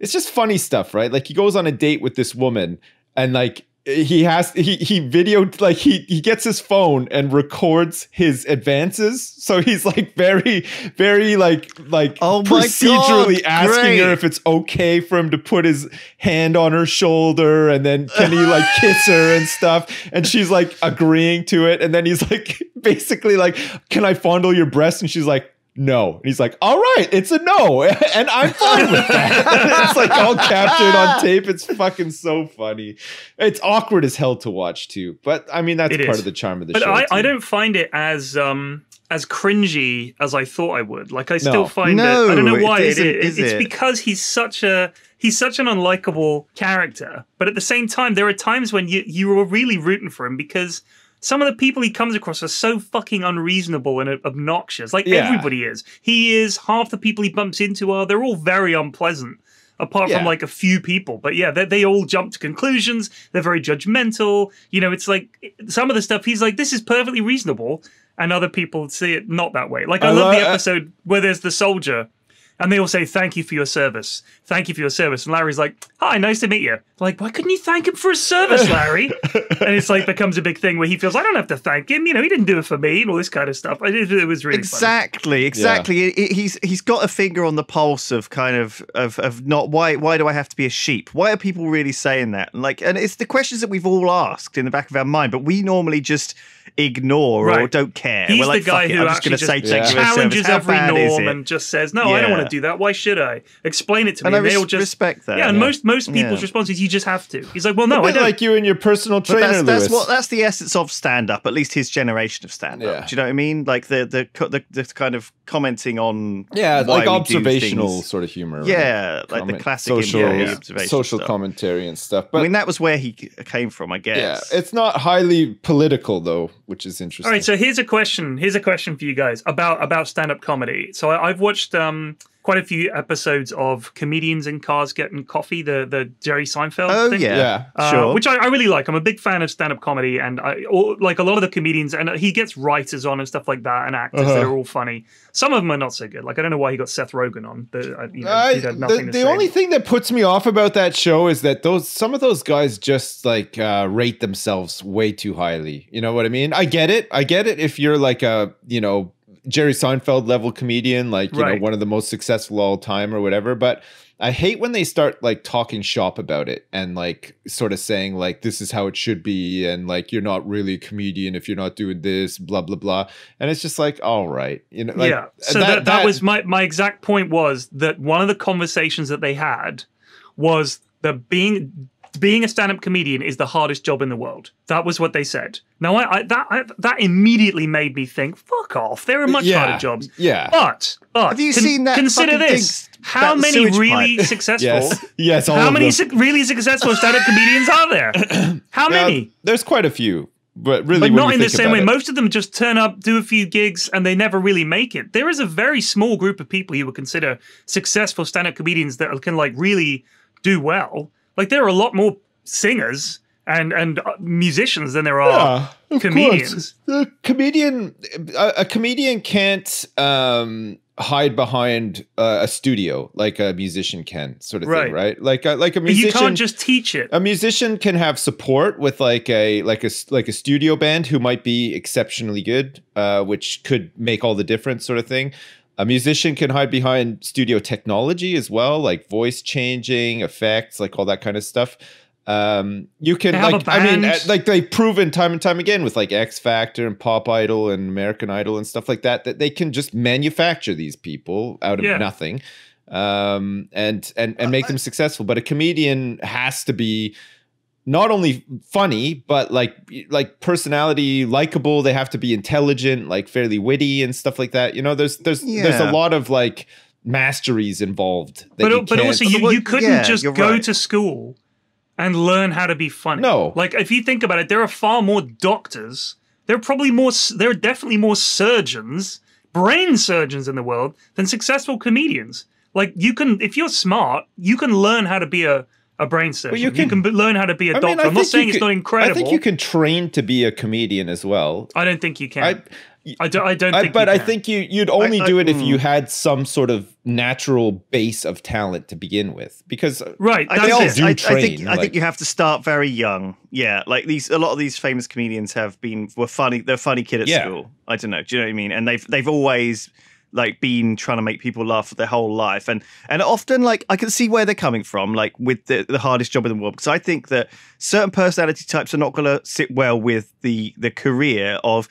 C: it's just funny stuff, right? Like, he goes on a date with this woman, and like, he has he he videoed like he he gets his phone and records his advances. So he's like very very like like
A: Oh
C: procedurally
A: God,
C: asking
A: great.
C: her if it's okay for him to put his hand on her shoulder and then can he like kiss her and stuff. And she's like agreeing to it. And then he's like basically like can I fondle your breast? And she's like no. And he's like, all right, it's a no. And I'm fine with that. it's like all captured on tape. It's fucking so funny. It's awkward as hell to watch too. But I mean, that's
B: It
C: part
B: is.
C: of the charm of the
B: but
C: show.
B: I, I don't find it as um as cringy as I thought I would. Like I
C: No.
B: still find
A: No,
B: it. I don't know
A: it
B: why.
A: isn't,
B: it,
A: is
B: it's
A: it?
B: because he's such a he's such an unlikable character. But at the same time, there are times when you you are really rooting for him because. Some of the people he comes across are so fucking unreasonable and obnoxious. Like
C: Yeah.
B: everybody is. He is. Half the people he bumps into are. They're all very unpleasant apart from like a few people. But yeah, they, they all jump to conclusions. They're very judgmental. You know, it's like some of the stuff he's like, this is perfectly reasonable. And other people see it not that way. Like, I,
C: I
B: love
C: lo-
B: the
C: I-
B: episode where there's the soldier and they all say, thank you for your service. Thank you for your service. And Larry's like, hi, nice to meet you. Like, why couldn't you thank him for his service, Larry? and it's like becomes a big thing where he feels, I don't have to thank him. You know, he didn't do it for me and all this kind of stuff. It, it was really funny.
A: Exactly, exactly. It- it- he's he's got a finger on the pulse of kind of of of not why why do I have to be a sheep? Why are people really saying that? Like, and it's the questions that we've all asked in the back of our mind, but we normally just ignore or don't care.
B: He's
A: We're like,
B: the guy
A: "Fuck it,
B: who
A: I'm just
B: actually
A: going to
B: just
A: say
C: Yeah.
A: thank you for your service.
B: challenges every norm and just says, "No, I don't want to do that. Why should I? Explain it to me."
A: And I
B: And they
A: res-
B: all just
A: respect that.
B: Yeah, and
A: yeah.
B: most most people's
A: Yeah.
B: response is, "You just have to." He's like, "Well, no,
C: A
B: I
C: bit
B: don't."
C: like you and your personal trainer,
A: that's, that's
C: Lewis.
A: what that's the essence of stand up. At least his generation of stand up.
C: Yeah.
A: Do you know what I mean? Like the the the, the kind of commenting on
C: yeah,
A: why
C: like
A: we
C: observational
A: things.
C: sort of humor. right?
A: Yeah, like the
C: Comment-
A: classic
C: social,
A: Indian
B: yeah.
A: observation
C: social
A: stuff.
C: commentary and stuff. But
A: I mean, that was where he came from, I guess.
C: yeah,
A: guess.
C: it's not highly political though, which is interesting.
B: All right, so here's a question. Here's a question for you guys about about stand up comedy. So I, I've watched um, quite a few episodes of comedians in cars getting coffee, the the Jerry Seinfeld.
A: oh
B: thing.
A: yeah,
C: Yeah.
B: Uh,
A: sure.
B: which I, I really like. I'm a big fan of stand-up comedy, and I all, like a lot of the comedians, and he gets writers on and stuff like that, and actors that
C: Uh-huh.
B: are all funny. Some of them are not so good. Like I don't know why he got Seth Rogen on. The, uh, you know,
C: I-
B: dude
C: the
B: to
C: the
B: say.
C: only thing that puts me off about that show is that those some of those guys just like uh, rate themselves way too highly. You know what I mean? I get it. I get it. If you're like a you know Jerry Seinfeld level comedian, like you know one of the most successful all time or whatever, but. I hate when they start like talking shop about it and like sort of saying like this is how it should be and like you're not really a comedian if you're not doing this, blah blah blah. And it's just like, all right, you know, like,
B: yeah. Uh, so that, that, was my my exact point was that one of the conversations that they had was that being being a stand-up comedian is the hardest job in the world. That was what they said. Now, I, I that I, that immediately made me think, "Fuck off! There are much
C: Yeah,
B: harder jobs."
C: yeah.
B: But but
A: Have you
B: con-
A: seen that
B: Consider this:
A: thing
B: how many really
A: pipe?
B: successful?
C: yes, yes.
B: How many su- really successful stand-up comedians are there? How
C: Uh,
B: many?
C: there's quite a few, but really,
B: But not in the same way.
C: it-
B: Most of them just turn up, do a few gigs, and they never really make it. There is a very small group of people you would consider successful stand-up comedians that can like really do well. Like there are a lot more singers and and uh, musicians than there are
C: Yeah,
B: comedians.
C: The comedian, a, a comedian can't um, hide behind uh, a studio like a musician can, sort of
B: Right.
C: thing, right? Like a, like a
B: But you
C: musician.
B: can't just teach it.
C: a musician can have support with like a like a like a studio band who might be exceptionally good, uh, which could make all the difference, sort of thing. A musician can hide behind studio technology as well, like voice changing, effects, like all that kind of stuff. Um, you can
B: have a
C: like, I mean, uh, like they've proven time and time again with like X Factor and Pop Idol and American Idol and stuff like that that they can just manufacture these people out of
B: Yeah.
C: nothing, um, and and and make them successful. But a comedian has to be not only funny but like like personality likable they have to be intelligent like fairly witty and stuff like that you know there's there's there's a lot of like masteries involved that
B: But
C: you
B: but also you, you couldn't
A: yeah,
B: just go
A: right.
B: to school and learn how to be funny.
C: No.
B: Like if you think about it, there are far more doctors. There are probably more. There are definitely more surgeons, brain surgeons in the world than successful comedians. Like you can, if you're smart, you can learn how to be a, a brain surgeon.
C: you
B: you
C: can-
B: can, learn how to be a
C: I
B: doctor.
C: mean, I
B: I'm not
C: think you
B: saying it's
C: could-
B: not incredible.
C: I think you can train to be a comedian as well.
B: I don't think you can.
C: I,
B: I, don't. I don't
C: I,
B: think.
C: but
B: you
C: I think you you'd only
A: I-
C: do it if
A: mm.
C: you had some sort of natural base of talent to begin with, because
B: right.
A: I
B: That's
C: all
B: it.
C: do
A: I, I
C: train,
A: think I think you have to start very young. Yeah, like these a lot of these famous comedians have been were funny. They're funny kid at
C: Yeah.
A: school. I don't know. Do you know what I mean? And they've they've always like been trying to make people laugh for their whole life. And and often like i can see where they're coming from like with the, the hardest job in the world. Because i think that certain personality types are not going to sit well with the the career of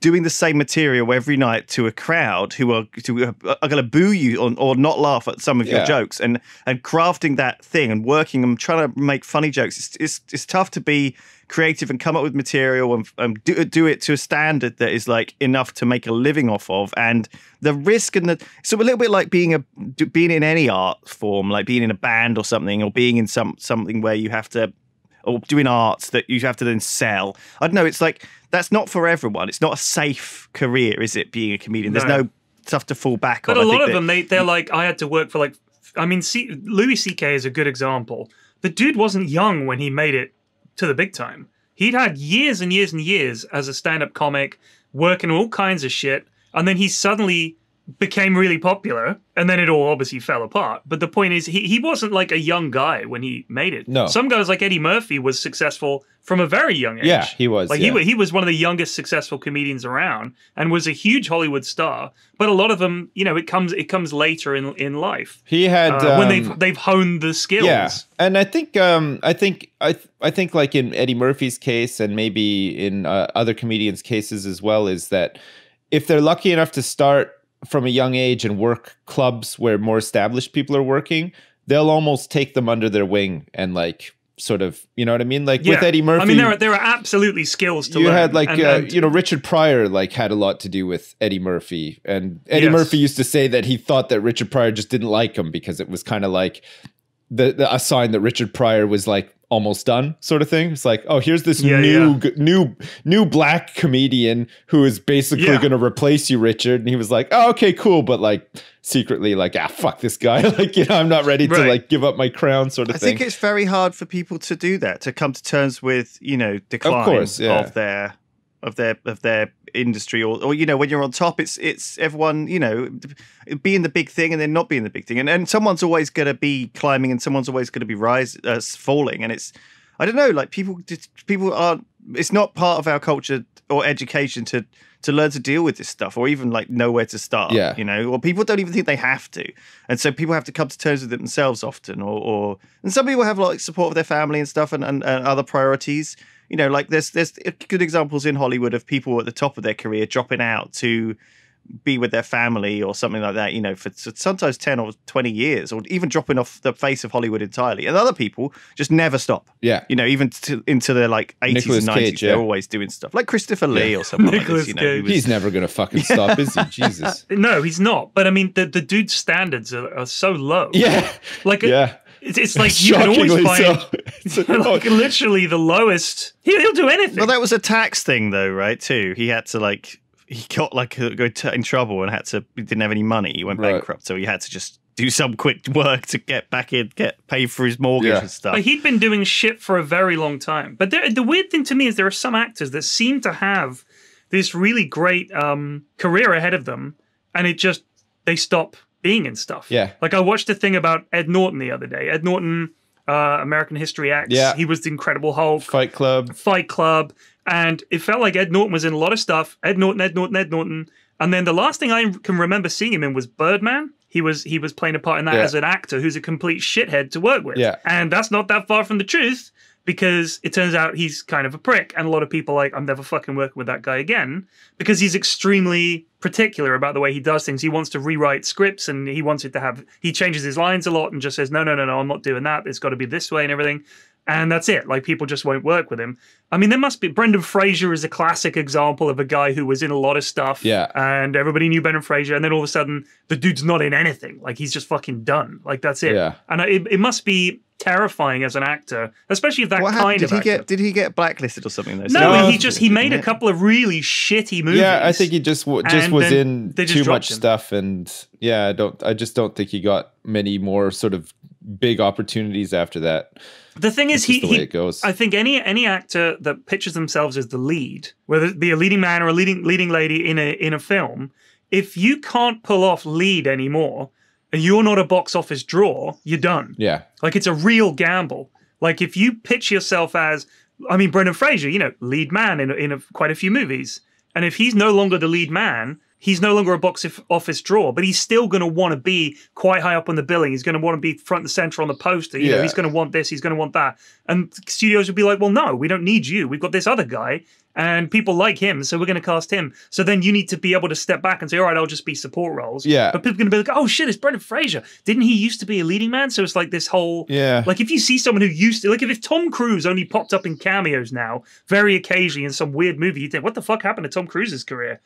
A: doing the same material every night to a crowd who are who are, going to boo you or, or not laugh at some of your jokes. And and crafting that thing and working and trying to make funny jokes it's, it's, it's tough to be creative and come up with material and, and do, do it to a standard that is like enough to make a living off of. And the risk and the so a little bit like being a being in any art form like being in a band or something or being in some something where you have to or doing arts that you have to then sell. I don't know. It's like that's not for everyone. It's not a safe career, is it? Being a comedian, there's
B: No.
A: no stuff to fall back on.
B: But
A: on.
B: a
A: I
B: lot of
A: that-
B: them, they they're like, I had to work for like, I mean, C- Louis C.K. is a good example. The dude wasn't young when he made it to the big time. He'd had years and years and years as a stand-up comic, working all kinds of shit, and then he suddenly became really popular, and then it all obviously fell apart. But the point is, he he wasn't like a young guy when he made it.
C: No.
B: some guys like Eddie Murphy was successful from a very young age.
C: Yeah, he was,
B: Like
C: yeah.
B: he he was one of the youngest successful comedians around and was a huge Hollywood star. But a lot of them, you know, it comes it comes later in in life
C: he had
B: uh, when
C: um,
B: they've they've honed the skills.
C: Yeah, and I think um, I think I th- I think like in Eddie Murphy's case, and maybe in uh, other comedians' cases as well, is that if they're lucky enough to start from a young age and work clubs where more established people are working, they'll almost take them under their wing and like sort of you know what I mean. Like with Eddie Murphy,
B: I mean, there are there are absolutely skills to learn.
C: you
B: learn.
C: had like
B: and,
C: uh,
B: and-
C: you know Richard Pryor like had a lot to do with Eddie Murphy, and Eddie
B: Yes.
C: Murphy used to say that he thought that Richard Pryor just didn't like him because it was kind of like the, the a sign that Richard Pryor was like almost done, sort of thing. It's like, oh, here's this
B: Yeah,
C: new
B: yeah.
C: g- new new black comedian who is basically
B: Yeah.
C: going to replace you, Richard, and he was like, oh, okay, cool, but like secretly like ah fuck this guy like you know i'm not ready to like give up my crown sort of
A: I
C: thing I
A: think it's very hard for people to do that to come to terms with you know decline
C: course, yeah.
A: of their of their of their industry or or you know when you're on top it's it's everyone you know being the big thing and then not being the big thing and and someone's always going to be climbing and someone's always going to be rise uh, falling and it's I don't know like people people aren't it's not part of our culture or education to to learn to deal with this stuff or even like know where to start.
C: Yeah.
A: You know, or people don't even think they have to. And so people have to come to terms with it themselves often or or and some people have like support of their family and stuff and, and, and other priorities. You know, like there's there's good examples in Hollywood of people at the top of their career dropping out to be with their family or something like that, you know, for sometimes 10 or 20 years, or even dropping off the face of Hollywood entirely. And other people just never stop.
C: Yeah.
A: You know, even to, into their like 80s
C: Nicolas
A: and 90s,
C: Cage,
A: they're
C: yeah.
A: always doing stuff. Like Christopher Lee or someone like
B: Nicolas
A: this, you know. who
B: Cage.
A: was-
C: He's never gonna fucking stop, is he? Jesus.
B: No, he's not. But I mean, the the dude's standards are, are so low.
C: Yeah.
B: like
C: Yeah.
B: It's, it's like you can always
C: Shockingly
B: find
C: so. Like,
B: like literally the lowest. He'll, he'll do anything.
A: well, that was a tax thing, though, right? Too. He had to like, he got like uh, got in trouble and had to, he didn't have any money. He went
C: Right.
A: bankrupt. So he had to just do some quick work to get back in, get paid for his mortgage
C: Yeah.
A: and stuff.
B: But he'd been doing shit for a very long time. But there, the weird thing to me is there are some actors that seem to have this really great um, career ahead of them, and it just they stop being in stuff.
C: Yeah.
B: Like I watched a thing about Ed Norton the other day. Ed Norton, uh, American History X.
C: Yeah.
B: He was the Incredible Hulk.
C: Fight Club.
B: Fight Club, and it felt like Ed Norton was in a lot of stuff. Ed Norton, Ed Norton, Ed Norton, and then the last thing I can remember seeing him in was Birdman. He was he was playing a part in that
C: Yeah.
B: as an actor who's a complete shithead to work with.
C: Yeah.
B: and that's not that far from the truth because it turns out he's kind of a prick, and a lot of people are like I'm never fucking working with that guy again because he's extremely particular about the way he does things. He wants to rewrite scripts and he wants it to have he changes his lines a lot and just says no no no no I'm not doing that. It's got to be this way and everything. And that's it. Like people just won't work with him. I mean, there must be Brendan Fraser is a classic example of a guy who was in a lot of stuff.
C: Yeah.
B: And everybody knew Brendan Fraser, and then all of a sudden the dude's not in anything. Like he's just fucking done. Like that's it.
C: Yeah.
B: And it, it must be terrifying as an actor, especially if that
A: what
B: kind
A: happened? Did
B: of
A: he
B: actor.
A: get? Did he get blacklisted or something? Though?
B: no,
C: No.
B: he just he made a couple of really shitty movies.
C: Yeah, I think he just w- just was in
B: just
C: too much
B: him.
C: stuff, and yeah, I don't. I just don't think he got many more sort of big opportunities after that.
B: The thing is,
C: It's just
B: he,
C: the way
B: he
C: it goes.
B: I think any any actor that pitches themselves as the lead, whether it be a leading man or a leading leading lady in a in a film, if you can't pull off lead anymore, and you're not a box office draw, you're done.
C: Yeah,
B: Like it's a real gamble. Like if you pitch yourself as, I mean, Brendan Fraser, you know, lead man in in a, quite a few movies, and if he's no longer the lead man, he's no longer a box office draw, but he's still going to want to be quite high up on the billing. He's going to want to be front and center on the poster. You know, he's going to want this, he's going to want that, and studios will be like, well, no, we don't need you. We've got this other guy. And people like him, so we're going to cast him. So then you need to be able to step back and say, "All right, I'll just be support roles."
C: Yeah.
B: But people are going to be like, "Oh shit, it's Brendan Fraser. Didn't he used to be a leading man?" So it's like this whole
C: yeah,
B: like if you see someone who used to like if, if Tom Cruise only popped up in cameos now, very occasionally in some weird movie, you think, what the fuck happened to Tom Cruise's career?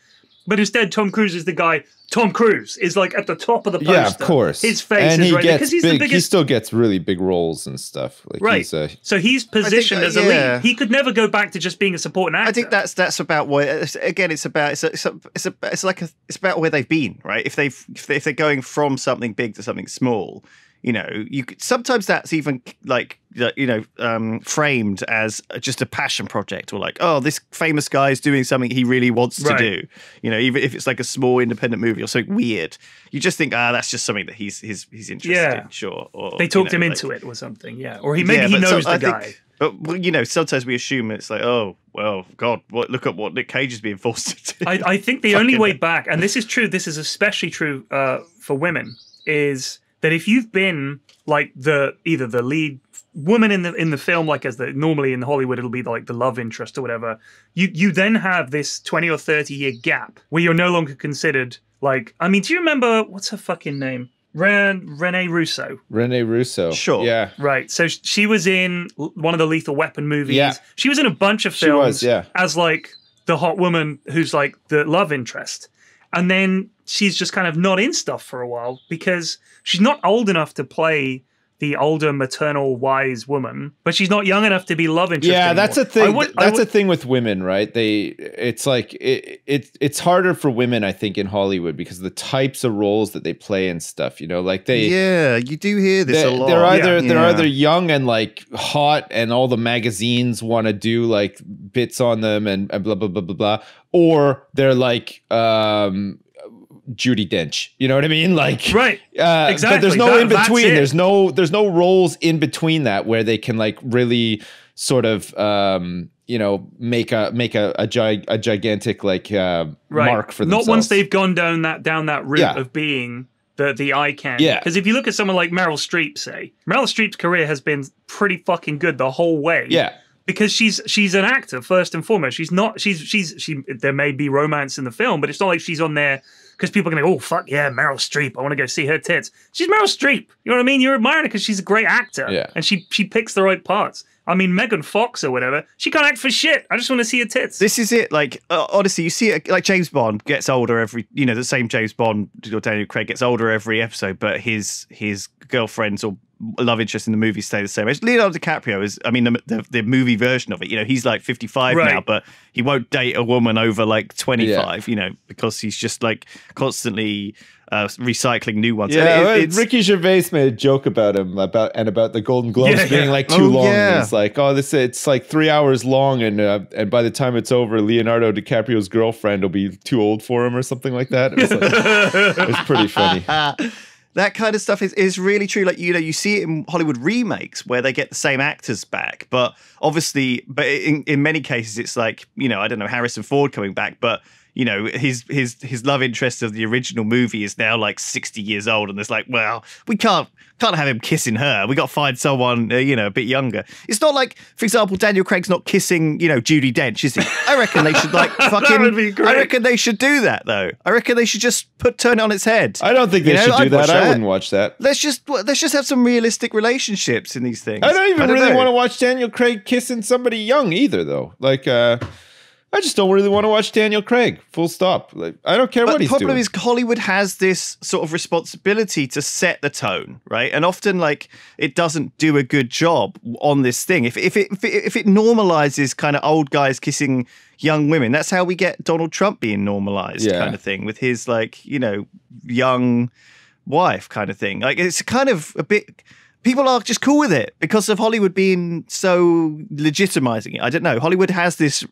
B: But instead, Tom Cruise is the guy. Tom Cruise is like at the top of the poster.
C: yeah. Of course,
B: his face
C: and
B: is
C: he
B: right
C: gets
B: because he's
C: big.
B: the
C: He still gets really big roles and stuff. Like
B: Right.
C: he's a
B: so he's positioned
A: uh,
B: as a
A: yeah.
B: lead. He could never go back to just being a supporting actor.
A: I think that's that's about what it's- again. It's about it's a, it's a, it's, a, it's like a, it's about where they've been, right? If they've if, they, if they're going from something big to something small, you know, you sometimes that's even like you know um, framed as just a passion project, or like oh, this famous guy is doing something he really wants
B: Right.
A: to do. You know, even if it's like a small independent movie or something weird, you just think ah, that's just something that he's he's he's interested
B: Yeah.
A: in, sure. Or
B: they talked
A: you know,
B: him
A: like-
B: into it or something. Yeah, or he maybe
A: Yeah,
B: he
A: but so-
B: knows the
A: I
B: guy.
A: think- but well, you know, sometimes we assume it's like, oh, well, God, what? Look at what Nick Cage is being forced to do.
B: I, I think the only way back, and this is true, this is especially true uh, for women, is that if you've been like the either the lead woman in the in the film, like as the normally in Hollywood it'll be like the love interest or whatever, you you then have this twenty or thirty year gap where you're no longer considered like. I mean, do you remember what's her fucking name? Ren, Rene Russo.
C: Rene Russo.
A: Sure.
C: Yeah.
B: Right. So she was in one of the Lethal Weapon movies.
C: Yeah.
B: She was in a bunch of
C: She
B: films
C: was, yeah.
B: as like the hot woman who's like the love interest. And then she's just kind of not in stuff for a while because she's not old enough to play the older maternal wise woman, but she's not young enough to be love interest.
C: Yeah, that's a thing.
B: Would-
C: that's
B: would-
C: a thing with women, right? They, it's like it, it, it's harder for women, I think, in Hollywood because of the types of roles that they play and stuff. You know, like they,
A: yeah, you do hear this
C: they
A: a lot.
C: they're either they're
A: Yeah.
C: either young and like hot, and all the magazines want to do like bits on them and, and blah blah blah blah blah, or they're like um Judi Dench. You know what I mean? Like
B: Right.
C: uh, But
B: Exactly.
C: there's no
B: That-
C: in between. There's no there's no roles in between that where they can like really sort of um you know make a make a a, gi- a gigantic like uh, mark for themselves.
B: Not once they've gone down that down that route
C: Yeah.
B: of being the the eye candy.
C: Yeah.
B: Because if you look at someone like Meryl Streep, say Meryl Streep's career has been pretty fucking good the whole way.
C: yeah
B: Because she's she's an actor first and foremost. She's not. She's she's she. There may be romance in the film, but it's not like she's on there because people are gonna go, oh fuck yeah, Meryl Streep. I want to go see her tits. She's Meryl Streep. You know what I mean? You're admiring her because she's a great actor.
C: Yeah.
B: And she she picks the right parts. I mean, Megan Fox or whatever. She can't act for shit. I just want to see her tits.
A: This is it. Like uh, honestly, you see it like James Bond gets older every. You know, the same James Bond or Daniel Craig gets older every episode, but his his girlfriends or love interest in the movie stay the same. age. Leonardo DiCaprio is. I mean, the, the the movie version of it. You know, he's like fifty five
B: Right.
A: now, but he won't date a woman over like twenty five. You know, because he's just like constantly uh, recycling new ones.
C: Yeah,
A: it-
C: well, Ricky Gervais made a joke about him about and about the Golden Globes
B: Yeah,
C: being
B: yeah.
C: like too
A: Oh,
C: long.
A: yeah.
C: It's like, oh, this it's like three hours long, and uh, and by the time it's over, Leonardo DiCaprio's girlfriend will be too old for him or something like that. It was, like, it was pretty funny.
A: that kind of stuff is, is really true. Like you know, you see it in Hollywood remakes where they get the same actors back, but obviously, but in, in many cases, it's like you know, I don't know Harrison Ford coming back, but you know, his his his love interest of the original movie is now like sixty years old, and it's like, well, we can't can't have him kissing her. We got to find someone uh, you know a bit younger. It's not like, for example, Daniel Craig's not kissing you know Judi Dench, is he? I reckon they should like fucking.
B: would be great.
A: I reckon they should do that though. I reckon they should just put turn it on its head.
C: I don't think they
A: You know,
C: should do
A: I'd watch
C: that. I wouldn't watch that.
A: Let's just let's just have some realistic relationships in these things.
C: I don't even really
A: know.
C: want to watch Daniel Craig kissing somebody young either, though. Like, uh, I just don't really want to watch Daniel Craig. Full stop. Like, I don't care
A: But
C: what
A: the problem is Hollywood has this sort of responsibility to set the tone, right? And often, like, it doesn't do a good job on this thing. If if it if it, if it normalizes kind of old guys kissing young women, that's how we get Donald Trump being normalized,
C: Yeah.
A: kind of thing, with his like you know young wife kind of thing. Like it's kind of a bit. People are just cool with it because of Hollywood being so legitimizing it. I don't know. Hollywood has this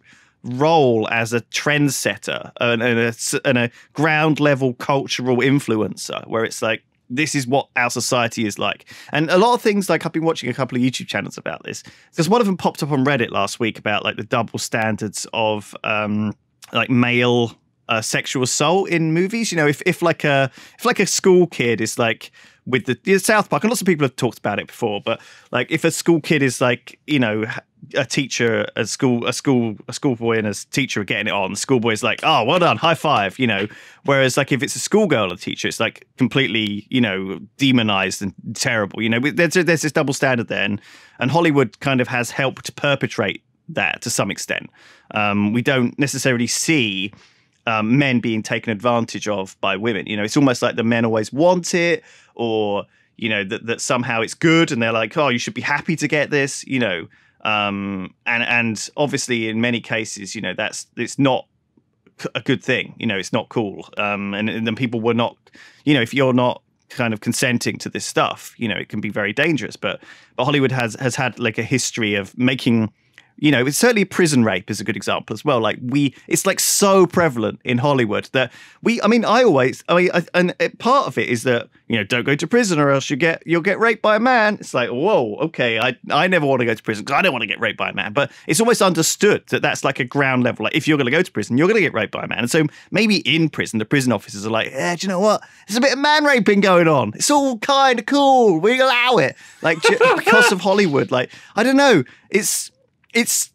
A: role as a trendsetter and, and, a, and a ground level cultural influencer where it's like this is what our society is like and a lot of things like i've been watching a couple of youtube channels about this because one of them popped up on reddit last week about like the double standards of um like male uh, sexual assault in movies you know if, if like a if like a school kid is like with the, the South Park, and lots of people have talked about it before. But like, if a school kid is like, you know, a teacher, a school, a school, a schoolboy, and a teacher are getting it on, the schoolboy's like, "Oh, well done, high five, you know. Whereas, like, if it's a schoolgirl a teacher, it's like completely, you know, demonized and terrible. You know, there's there's this double standard there, and, and Hollywood kind of has helped perpetrate that to some extent. Um, we don't necessarily see um, men being taken advantage of by women. You know, it's almost like the men always want it, or you know that that somehow it's good, and they're like, oh, you should be happy to get this. You know, um, and and obviously in many cases, you know, that's it's not a good thing. You know, it's not cool. Um, and, and then people were not, you know, if you're not kind of consenting to this stuff, you know, it can be very dangerous. But but Hollywood has has had like a history of making you know, it's certainly prison rape is a good example as well. Like we, it's like so prevalent in Hollywood that we. I mean, I always, I mean, I, and it, part of it is that you know, don't go to prison or else you get you'll get raped by a man. It's like, whoa, okay, I I never want to go to prison because I don't want to get raped by a man. But it's almost understood that that's like a ground level. Like if you're going to go to prison, you're going to get raped by a man. And so maybe in prison, the prison officers are like, yeah, do you know what? There's a bit of man raping going on. It's all kind of cool. We allow it. Like because of Hollywood. Like I don't know. It's it's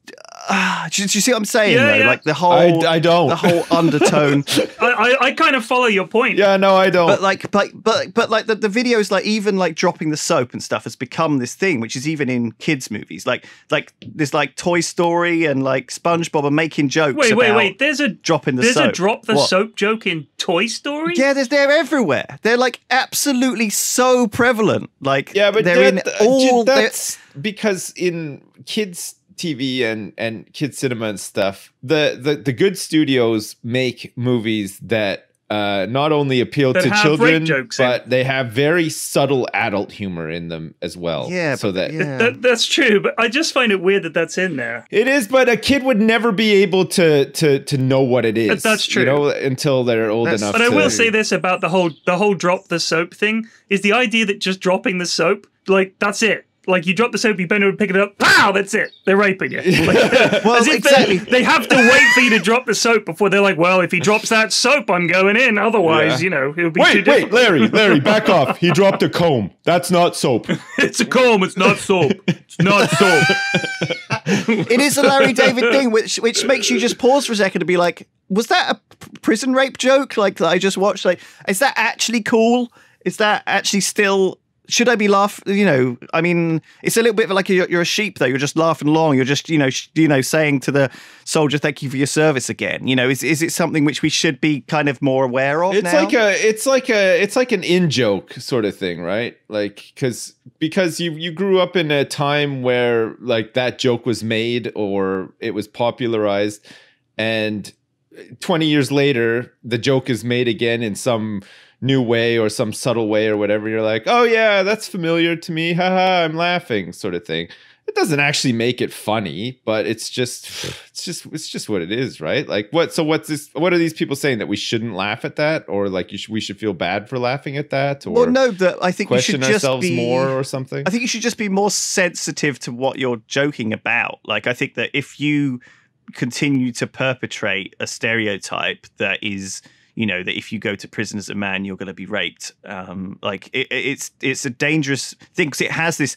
A: uh, do, you- do you see what I'm saying
B: Yeah,
A: though?
B: yeah.
A: Like the whole
C: I- I don't.
A: the whole undertone.
B: I, I, I kind of follow your point.
C: yeah, no, I don't.
A: but like but but but like the, the videos like even like dropping the soap and stuff has become this thing which is even in kids movies like like there's like toy story and like spongebob are making jokes
B: Wait, wait,
A: about
B: wait. There's a
A: dropping the soap.
B: there's
A: soap
B: a drop the
A: What?
B: soap joke in Toy Story.
A: yeah there's they're everywhere they're like absolutely so prevalent like
C: yeah, but
A: they're
C: that-
A: in all they're-
C: that's because in kids TV and and kids cinema and stuff, the the the good studios make movies that uh, not only appeal
B: That
C: to children,
B: rape jokes in.
C: but they have very subtle adult humor in them as well.
A: yeah
C: so that
A: yeah.
B: That, that's true, but I just find it weird that that's in there.
C: It is, but a kid would never be able to to to know what it is.
B: that's true.
C: You know, until they're old
A: That's-
C: enough.
B: But I will say this about the whole the whole drop the soap thing is the idea that just dropping the soap like that's it. Like you drop the soap, you bend over and pick it up. Pow! That's it. They're raping you. Like,
A: Well,
B: as if
A: exactly.
B: they, they have to wait for you to drop the soap before they're like, well, if he drops that soap, I'm going in. Otherwise,
C: Yeah.
B: you know, it'll be too
C: Wait, wait. Larry, Larry, back off. He dropped a comb. That's not soap.
B: It's a comb. It's not soap. It's not soap.
A: it is a Larry David thing, which which makes you just pause for a second to be like, was that a prison rape joke? Like that I just watched. Like, is that actually cool? Is that actually still? Should I be laughing? You know, I mean, it's a little bit like you're, you're a sheep, though. You're just laughing along. You're just, you know, sh- you know, saying to the soldier, "Thank you for your service again." You know, is is it something which we should be kind of more aware of?
C: It's
A: now?
C: like a it's like a it's like an in joke sort of thing, right? Like cuz because you you grew up in a time where like that joke was made or it was popularized and 20 years later the joke is made again in some new way or some subtle way or whatever you're like, "Oh yeah, that's familiar to me. Haha, I'm laughing." sort of thing. It doesn't actually make it funny, but it's just it's just it's just what it is, right? Like what so what's this what are these people saying that we shouldn't laugh at that or like you should, we should feel bad for laughing at that or
A: well, no, that I think we
C: question
A: should just
C: ourselves
A: be
C: more or something?
A: I think you should just be more sensitive to what you're joking about. Like, I think that if you continue to perpetrate a stereotype that is, you know, that if you go to prison as a man, you're going to be raped. Um, like, it, it's it's a dangerous thing because it has this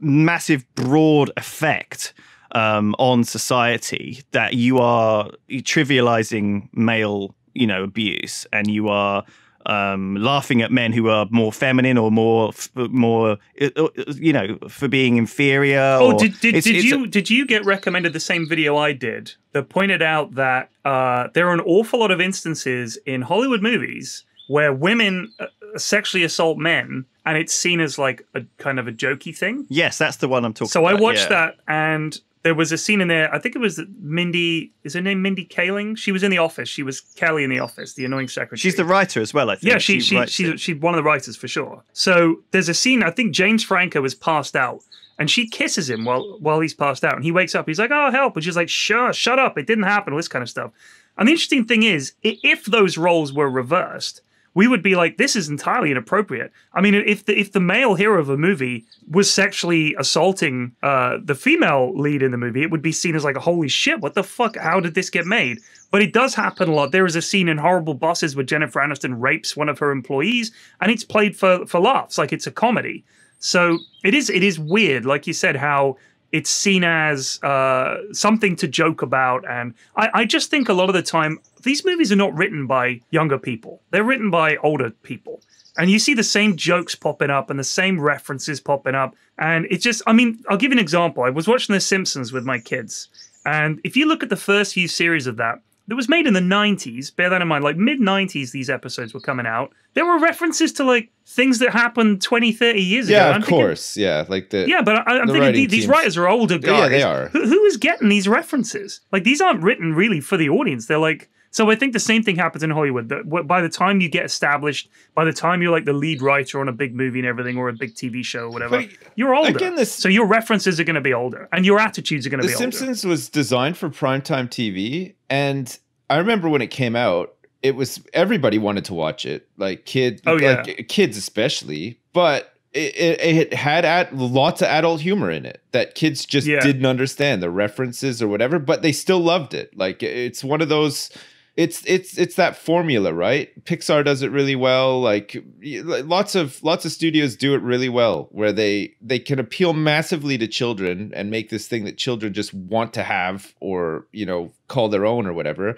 A: massive, broad effect um, on society that you are trivializing male, you know, abuse, and you are um, laughing at men who are more feminine or more, more, uh, uh, you know, for being inferior.
B: Oh,
A: or-
B: did, did,
A: it's-
B: did
A: it's a-
B: you did you get recommended the same video I did that pointed out that uh, there are an awful lot of instances in Hollywood movies where women uh, sexually assault men, and it's seen as like a kind of a jokey thing.
A: yes, that's the one I'm talking.
B: So I watched
A: yeah.
B: that, and there was a scene in there. I think it was Mindy. Is her name Mindy Kaling? She was in the office. She was Kelly in the office, the annoying secretary.
A: She's the writer as well. I think.
B: Yeah, she she, she
A: it.
B: she's one of the writers for sure. So there's a scene. I think James Franco was passed out, and she kisses him while while he's passed out, and he wakes up. He's like, "Oh, help!" And she's like, "Sure, shut up. It didn't happen." All this kind of stuff. And the interesting thing is, if those roles were reversed, we would be like, "This is entirely inappropriate." I mean, if the if the male hero of a movie was sexually assaulting uh, the female lead in the movie, it would be seen as like, "Holy shit! What the fuck? How did this get made?" But it does happen a lot. There is a scene in Horrible Bosses where Jennifer Aniston rapes one of her employees, and it's played for for laughs, like it's a comedy. So it is it is weird, like you said, how it's seen as uh, something to joke about, and I, I just think a lot of the time these movies are not written by younger people; they're written by older people. And you see the same jokes popping up and the same references popping up. And it's just, I mean, I'll give you an example. I was watching The Simpsons with my kids. And if you look at the first few series of that, that was made in the 90s, bear that in mind, like mid 90s, these episodes were coming out. There were references to like things that happened 20, 30 years ago.
C: yeah, of
B: thinking-
C: course. yeah, like the
B: yeah, but I, I'm
C: the
B: thinking the- these writers are older guys.
C: Yeah, they are.
B: Who, who is getting these references? Like these aren't written really for the audience. They're like. So I think the same thing happens in Hollywood. That by the time you get established, by the time you're like the lead writer on a big movie and everything, or a big TV show or whatever,
C: But
B: you're older.
C: again, this-
B: so your references are going to be older, and your attitudes are going to
C: The
B: be older.
C: Simpsons was designed for primetime TV, and I remember when it came out, it was everybody wanted to watch it, like kid,
B: Oh, yeah.
C: like kids especially. But it, it, it had ad, lots of adult humor in it that kids just
B: Yeah.
C: didn't understand the references or whatever, but they still loved it. Like it's one of those. It's it's it's that formula, right? Pixar does it really well. Like lots of lots of studios do it really well, where they they can appeal massively to children and make this thing that children just want to have or you know call their own or whatever.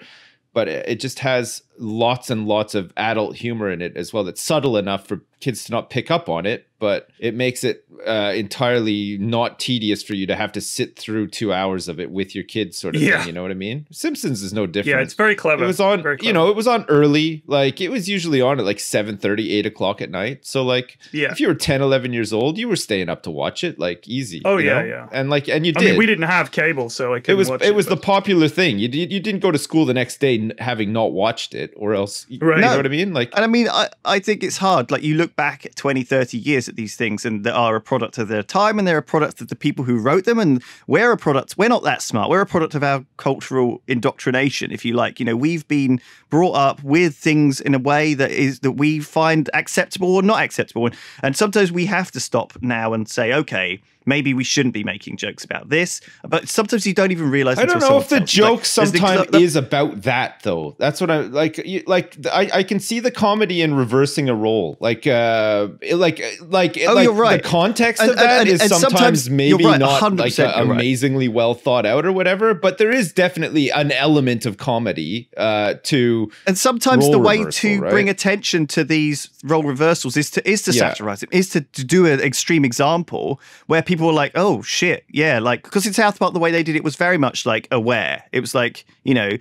C: But it it just has lots and lots of adult humor in it as well. That's subtle enough for kids to not pick up on it, but it makes it uh, entirely not tedious for you to have to sit through two hours of it with your kids, sort of
B: Yeah.
C: thing. You know what I mean? Simpsons is no different.
B: yeah, it's very clever.
C: It was on,
B: Very
C: you know, it was on early. Like it was usually on at like 7 30, 8 o'clock at night. So like
B: Yeah.
C: if you were 10, 11 years old, you were staying up to watch it like easy.
B: Oh,
C: you
B: yeah,
C: know?
B: yeah.
C: And like, and you
B: I
C: did.
B: mean, we didn't have cable, so I
C: it was
B: watch
C: it was the popular thing. You did, you didn't go to school the next day having not watched it. It, or else you
B: Right.
C: know
A: No.
C: what I mean? Like
A: And I mean, I, I think it's hard. Like, you look back at 20, 30 years at these things, and they are a product of their time, and they're a product of the people who wrote them. And we're a product, we're not that smart. We're a product of our cultural indoctrination, if you like. You know, we've been brought up with things in a way that is that we find acceptable or not acceptable. And, and sometimes we have to stop now and say, okay, maybe we shouldn't be making jokes about this. But sometimes you don't even realize.
C: I don't know if the
A: you. Like,
C: joke sometimes is about that though. That's what I like. You, like I, I can see the comedy in reversing a role. Like uh, like like
A: Oh,
C: like
A: you're right.
C: The context
A: And-
C: of that
A: and-
C: is
A: and
C: sometimes,
A: sometimes-
C: maybe
A: right,
C: not like
A: right.
C: amazingly well thought out or whatever. But there is definitely an element of comedy uh, to
A: And sometimes the way
C: reversal,
A: to
C: right?
A: bring attention to these role reversals is to is to
C: Yeah.
A: satirize it, is to, to do an extreme example where people are like, "Oh shit, yeah," like because in South Park the way they did it was very much like aware. It was like you know.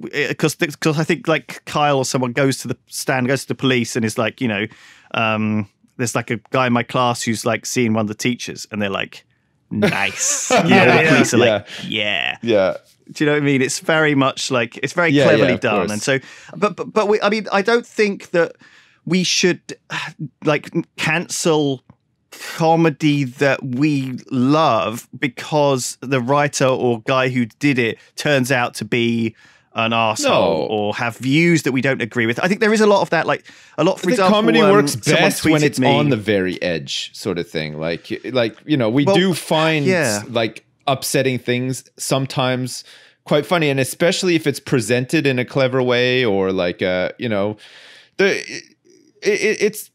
A: Because because I think like Kyle or someone goes to the stand, goes to the police, and is like, you know, um, there's like a guy in my class who's like seeing one of the teachers, and they're like, nice.
B: Yeah,
A: And the
B: yeah.
A: police are like, yeah.
C: yeah.
A: Do you know what I mean? It's very much like it's very
C: Yeah,
A: cleverly
C: yeah,
A: done, and so, but but but we, I mean, I don't think that we should like cancel comedy that we love because the writer or guy who did it turns out to be an asshole
C: No.
A: or have views that we don't agree with. I think there is a lot of that. Like a lot, for
C: think
A: example,
C: comedy
A: um,
C: works best when it's
A: me-
C: on the very edge, sort of thing. Like, like you know, we
A: Well,
C: do find
A: yeah.
C: like upsetting things sometimes quite funny, and especially if it's presented in a clever way or like, uh, you know, the it, it, it's.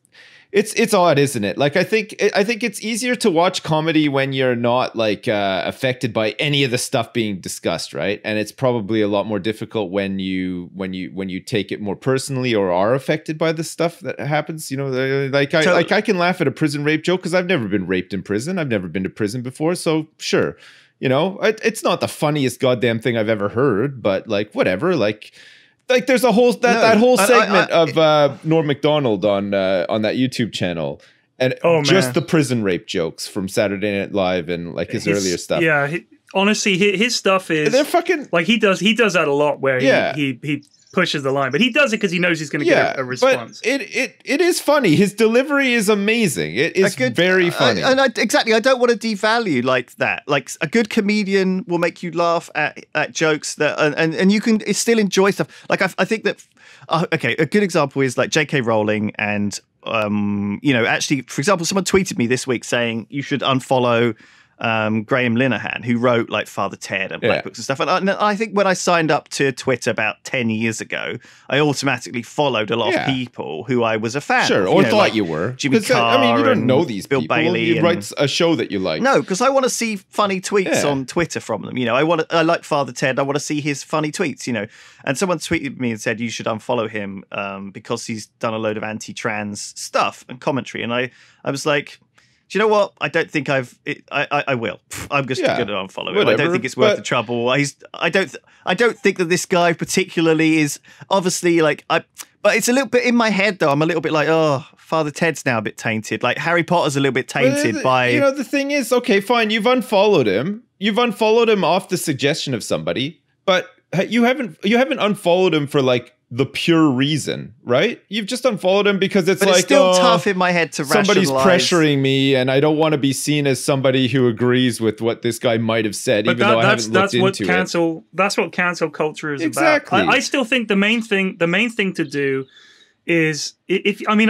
C: It's it's odd, isn't it? Like I think I think it's easier to watch comedy when you're not like uh, affected by any of the stuff being discussed, right? And it's probably a lot more difficult when you when you when you take it more personally or are affected by the stuff that happens. You know, uh, like I
A: So-
C: like I can laugh at a prison rape joke because I've never been raped in prison. I've never been to prison before, so sure. You know, it, it's not the funniest goddamn thing I've ever heard, but like whatever, like. Like there's a whole that,
A: No,
C: that whole
A: I- I-
C: segment
A: I-
C: of uh, Norm Macdonald on uh, on that YouTube channel, and
B: Oh,
C: just
B: man.
C: the prison rape jokes from Saturday Night Live and like his, earlier stuff.
B: Yeah, he, honestly, his, his stuff is
C: they're fucking
B: like he does. He does that a lot where he he, he pushes the line, but he does it because he knows he's going to
C: yeah,
B: get a, a response.
C: but it it it is funny. His delivery is amazing. It is very funny.
A: I- and I, exactly, I don't want to devalue like that. Like a good comedian will make you laugh at, at jokes that, and, and, and you can still enjoy stuff. Like I, I think that, uh, okay, a good example is like J.K. Rowling and, um, you know, actually, for example, someone tweeted me this week saying you should unfollow. Um, Graham Linehan, who wrote like Father Ted and Black
C: Yeah.
A: Books and stuff, and I, and I think when I signed up to Twitter about ten years ago, I automatically followed a lot
C: Yeah.
A: of people who I was a fan.
C: sure,
A: of,
C: or
A: know,
C: thought
A: like
C: you were.
A: Jimmy
C: 'Cause, uh, I mean, you don't know these
A: Bill
C: people.
A: Bailey
C: you write a show that you like.
A: No, because I want to see funny tweets
C: Yeah.
A: on Twitter from them. You know, I want to, I like Father Ted. I want to see his funny tweets. You know, and someone tweeted me and said you should unfollow him um, because he's done a load of anti-trans stuff and commentary. And I, I was like, do you know what? I don't think I've. It, I, I, I will. I'm just
C: Yeah,
A: going to unfollow him. I don't think it's worth
C: but-
A: the trouble. He's. I don't. th- I don't think that this guy particularly is obviously like I. But it's a little bit in my head though. I'm a little bit like, oh, Father Ted's now a bit tainted. Like Harry Potter's a little bit tainted by.
C: You know, the thing is, okay, fine. You've unfollowed him. You've unfollowed him off the suggestion of somebody, but you haven't. You haven't unfollowed him for like the pure reason, right? You've just unfollowed him because it's
A: but
C: like
A: it's still
C: oh,
A: tough in my head to
C: somebody's
A: rationalize.
C: pressuring me and I don't want to be seen as somebody who agrees with what this guy might have said,
B: but
C: even
B: that,
C: though I haven't
B: that's
C: looked
B: what
C: into it.
B: cancel that's what cancel culture is
C: Exactly.
B: about. I, I still think the main thing the main thing to do is if I mean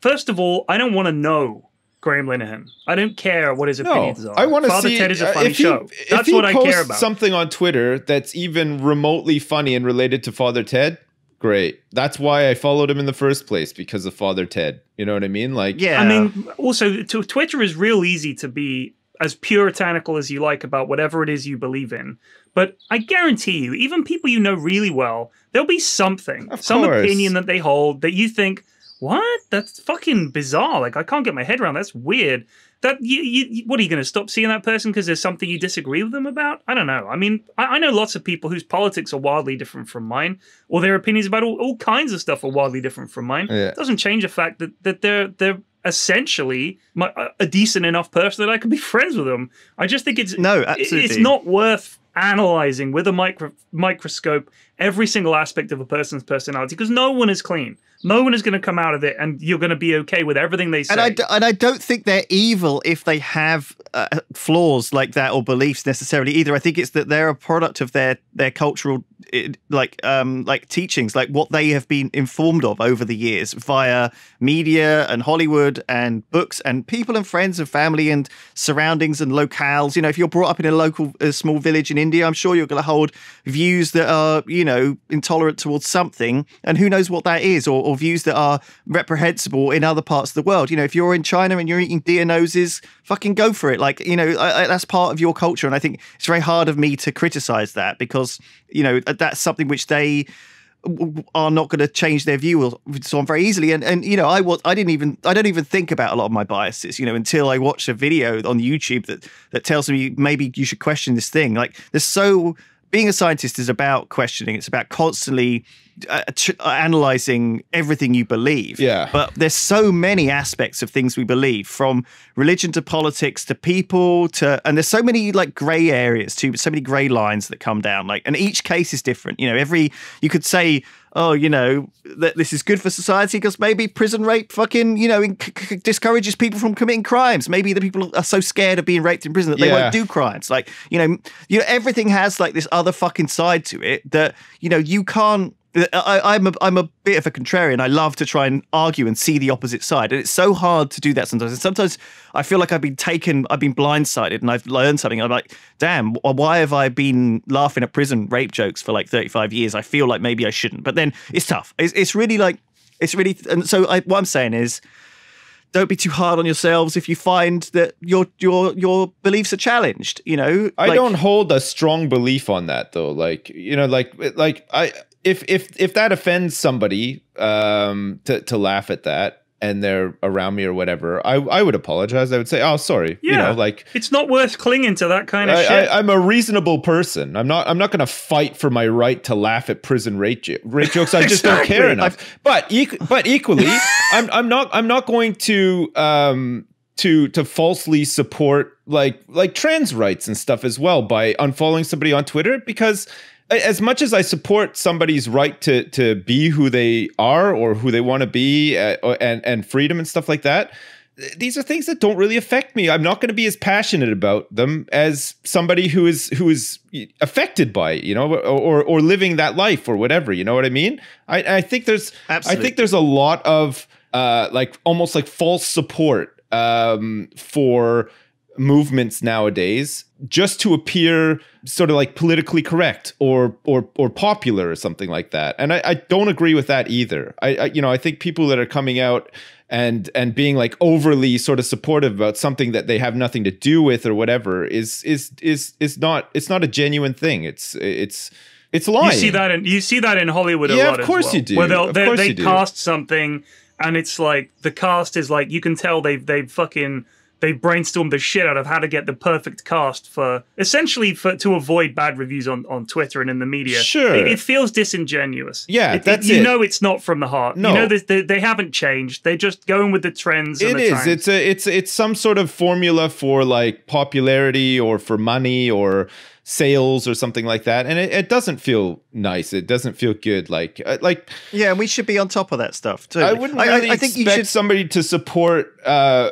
B: first of all I don't want to know Graham Linehan. I don't care what his
C: No,
B: opinions are.
C: I want to see
B: Ted is a
C: uh, if he,
B: show.
C: if he
B: what I
C: posts
B: care about.
C: Something on Twitter that's even remotely funny and related to Father Ted. Great. That's why I followed him in the first place because of Father Ted. You know what I mean? Like,
A: Yeah,
B: I mean, also, to, Twitter is real easy to be as puritanical as you like about whatever it is you believe in. But I guarantee you, even people you know really well, there'll be something,
C: Of
B: some
C: course.
B: opinion that they hold that you think, what? That's fucking bizarre. Like, I can't get my head around. That's weird. That you, you, what are you going to stop seeing that person because there's something you disagree with them about? I don't know. I mean, I, I know lots of people whose politics are wildly different from mine, or their opinions about all, all kinds of stuff are wildly different from mine.
C: Yeah.
B: It doesn't change the fact that that they're they're essentially my, a decent enough person that I could be friends with them. I just think it's
A: No,
B: it- It's not worth analyzing with a micro- microscope every single aspect of a person's personality because no one is clean. No one is going to come out of it, and you're going to be okay with everything they say.
A: And I, d- and I don't think they're evil if they have uh, flaws like that or beliefs necessarily either. I think it's that they're a product of their their cultural like um like teachings, like what they have been informed of over the years via media and Hollywood and books and people and friends and family and surroundings and locales. You know, if you're brought up in a local a small village in India, I'm sure you're going to hold views that are you know intolerant towards something, and who knows what that is, or, or views that are reprehensible in other parts of the world. You know, if you're in China and you're eating deer noses, fucking go for it. Like you know, I, I, that's part of your culture, and I think it's very hard of me to criticize that because you know that's something which they are not going to change their view on very easily. And and you know, I was I didn't even I don't even think about a lot of my biases, you know, until I watch a video on YouTube that that tells me maybe you should question this thing. Like there's so being a scientist is about questioning. It's about constantly uh, uh, analyzing everything you believe.
C: Yeah.
A: But there's so many aspects of things we believe, from religion to politics to people to, and there's so many like gray areas too, so many gray lines that come down. Like, and each case is different. You know, every you could say oh, you know, that this is good for society because maybe prison rape fucking, you know, discourages people from committing crimes. Maybe the people are so scared of being raped in prison that they yeah. won't do crimes. Like, you know, you know, everything has like this other fucking side to it that, you know, you can't I, am a, I'm a bit of a contrarian. I love to try and argue and see the opposite side, and it's so hard to do that sometimes. And sometimes I feel like I've been taken, I've been blindsided, and I've learned something. I'm like, damn, why have I been laughing at prison rape jokes for like 35 years? I feel like maybe I shouldn't, but then it's tough. It's, it's really like, it's really, and so I, what I'm saying is, don't be too hard on yourselves if you find that your your your beliefs are challenged you know
C: i don't hold a strong belief on that though like you know like like i if if if that offends somebody um, to to laugh at that and they're around me or whatever, I I would apologize. I would say, "Oh, sorry." Yeah, you know, like
B: it's not worth clinging to that kind of
C: I,
B: shit.
C: I, am a reasonable person. I'm not. I'm not going to fight for my right to laugh at prison rape, rape jokes. I just exactly. don't care enough. I've, but but equally, I'm I'm not I'm not going to um to to falsely support like like trans rights and stuff as well by unfollowing somebody on Twitter because as much as I support somebody's right to to be who they are or who they want to be uh, and and freedom and stuff like that, these are things that don't really affect me. I'm not going to be as passionate about them as somebody who is who is affected by it, you know, or or living that life or whatever. You know what I mean? I I think there's Absolutely. I think there's a lot of uh like almost like false support um for movements nowadays just to appear sort of like politically correct or or or popular or something like that. And I, I don't agree with that either. I, I, you know I think people that are coming out and and being like overly sort of supportive about something that they have nothing to do with or whatever is is is is not it's not a genuine thing. It's it's it's lying.
B: You see that in you see that in Hollywood a
C: yeah, of course
B: well,
C: you do.
B: Where they'll, they, they cast something and it's like the cast is like you can tell they've they've fucking they brainstormed the shit out of how to get the perfect cast for essentially for to avoid bad reviews on, on Twitter and in the media.
C: Sure,
B: it, it feels disingenuous.
C: Yeah,
B: it,
C: that's
B: it, you know it's not from the heart.
C: No,
B: you know they, they haven't changed. They're just going with the trends.
C: It
B: the
C: is.
B: Times.
C: It's a it's it's some sort of formula for like popularity or for money or sales or something like that and it, it doesn't feel nice. It doesn't feel good like uh, like
A: yeah and we should be on top of that stuff too.
C: I wouldn't really I, I, think you should... somebody to support uh,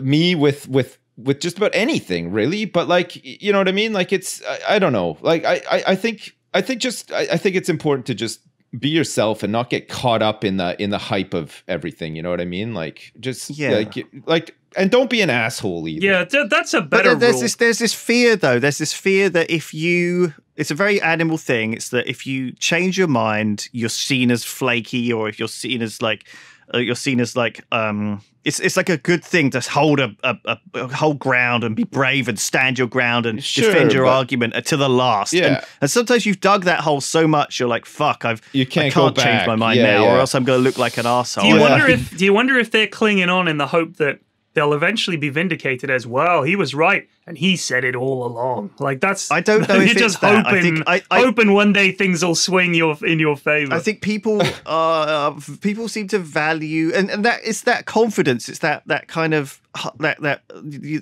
C: me with with with just about anything really but like you know what i mean? Like it's i, I don't know. Like I, I, I think i think just I, I think it's important to just be yourself and not get caught up in the in the hype of everything you know what i mean like just yeah like, like and don't be an asshole either.
B: Yeah, that's a better.
A: But there's
B: rule.
A: this there's this fear though. There's this fear that if you it's a very animal thing. It's that if you change your mind, you're seen as flaky, or if you're seen as like uh, you're seen as like um it's it's like a good thing to hold a, a, a hold ground and be brave and stand your ground and sure, defend your argument to the last.
C: Yeah.
A: And, and, sometimes you've dug that hole so much, you're like, "Fuck, I've
C: you can't,
A: I can't change my mind
C: yeah,
A: now,
C: yeah.
A: or else I'm going to look like an asshole."
B: Do you wonder if Do you wonder if they're clinging on in the hope that they'll eventually be vindicated as well. He was right, and he said it all along. Like that's
A: I don't know
B: You're
A: if it's
B: just
A: that. I
B: hoping,
A: think- I- I-
B: hoping one day things will swing your in your favor.
A: I think people uh, people seem to value and, and that it's that confidence. It's that that kind of that that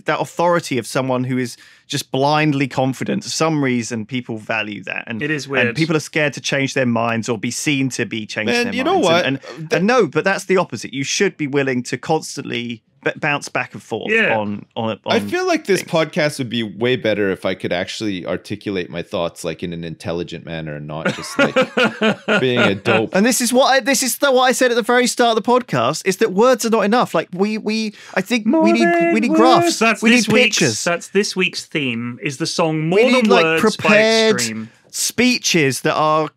A: that authority of someone who is just blindly confident. For some reason, people value that, and
B: It is weird.
A: And people are scared to change their minds or be seen to be changing
C: Man,
A: their
C: you know what?
A: And, and, and no, but that's the opposite. You should be willing to constantly b- bounce back and forth
B: Yeah.
A: on on. on
C: I feel like this
A: things.
C: podcast would be way better if I could actually articulate my thoughts like in an intelligent manner and not just like being a dope.
A: And this is what I, this is the, what I said at the very start of the podcast is that words are not enough. Like we we I think we need we need graphs.
B: That's
A: we need
B: this week's,
A: pictures.
B: That's this week's theme. Is the song "More
A: we need
B: Than
A: like
B: Words"
A: prepared
B: by Extreme.
A: Speeches that are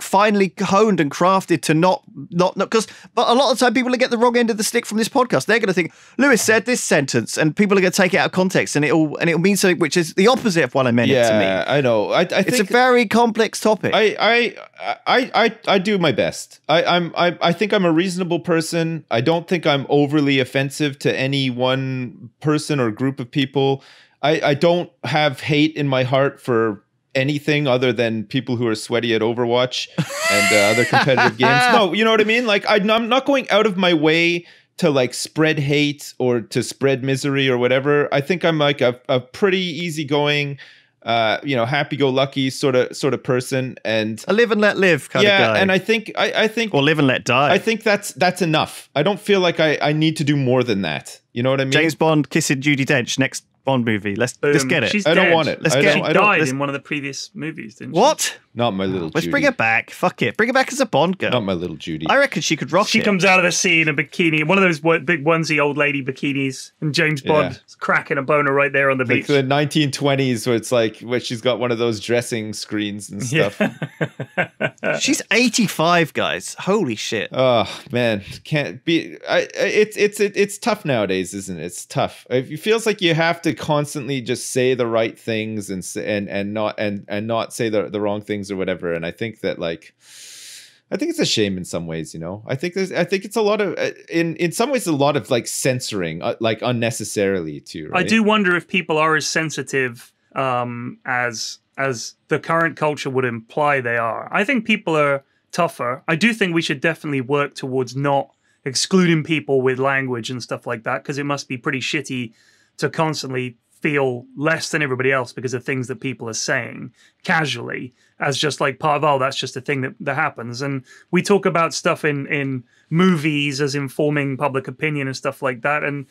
A: finely honed and crafted to not not not because but a lot of the time people will get the wrong end of the stick from this podcast they're going to think lewis said this sentence and people are going to take it out of context and it'll and it'll mean something which is the opposite of what i meant it to
C: yeah,
A: mean
C: I know. I, I think
A: it's a very complex topic
C: I, I I I I do my best. I, I'm I, I think I'm a reasonable person. I don't think I'm overly offensive to any one person or group of people. I, I don't have hate in my heart for anything other than people who are sweaty at Overwatch and uh, other competitive games. No, you know what I mean? Like I, I'm not going out of my way to like spread hate or to spread misery or whatever. I think I'm like a, a pretty easygoing uh, you know, happy-go-lucky sort of sort of person, and
A: a live and let live kind
C: yeah,
A: of guy
C: and I think I, I think
A: or live and let die
C: I think that's that's enough. I don't feel like I, I need to do more than that. You know what I mean?
A: james bond kissing judi dench next bond movie let's let's get it
B: She's
C: I don't
B: dead.
C: want it.
A: Let's
C: I
A: get-
C: don't,
B: She died
A: let's-
B: in one of the previous movies, didn't she?
A: what
C: not my little.
A: let's
C: Judi.
A: bring her back fuck it bring her back as a bond girl
C: Not my little Judi.
A: i reckon she could rock
B: She
A: it.
B: comes out of the sea in a bikini, one of those wo- big onesie old lady bikinis, and James Bond
C: Yeah.
B: cracking a boner right there on the
C: like
B: beach.
C: the 1920s, where it's like where she's got one of those dressing screens and
B: Yeah.
C: stuff.
A: She's 85, guys. Holy shit.
C: Oh man, can't be. I, I- it's it's it, it's tough nowadays, isn't it? It's tough. It feels like you have to constantly just say the right things and and and not and and not say the the wrong things or whatever. And I think that like. I think it's a shame in some ways, you know. I think there's, I think it's a lot of, uh, in in some ways, a lot of like censoring, uh, like unnecessarily too.
B: I do wonder if people are as sensitive um, as as the current culture would imply they are. I think people are tougher. I do think we should definitely work towards not excluding people with language and stuff like that because it must be pretty shitty to constantly feel less than everybody else because of things that people are saying casually as just like part of oh that's just a thing that, that happens and we talk about stuff in in movies as informing public opinion and stuff like that and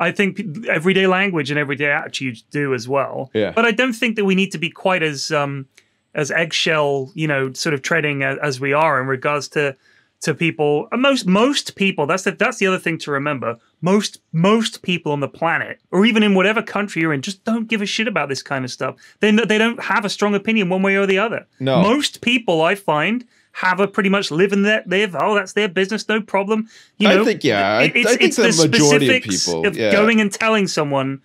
B: I think everyday language and everyday attitudes do as well.
C: Yeah.
B: But I don't think that we need to be quite as um, as eggshell, you know, sort of treading as, as we are in regards to to people. And most most people. That's the that's the other thing to remember. Most most people on the planet, or even in whatever country you're in, just don't give a shit about this kind of stuff. They they don't have a strong opinion one way or the other.
C: No.
B: Most people I find. Have a pretty much live in that live. Oh, that's their business, no problem. You
C: I think, yeah,
B: it- it's,
C: I think
B: it's
C: the
B: the
C: majority of people,
B: of
C: yeah.
B: going and telling someone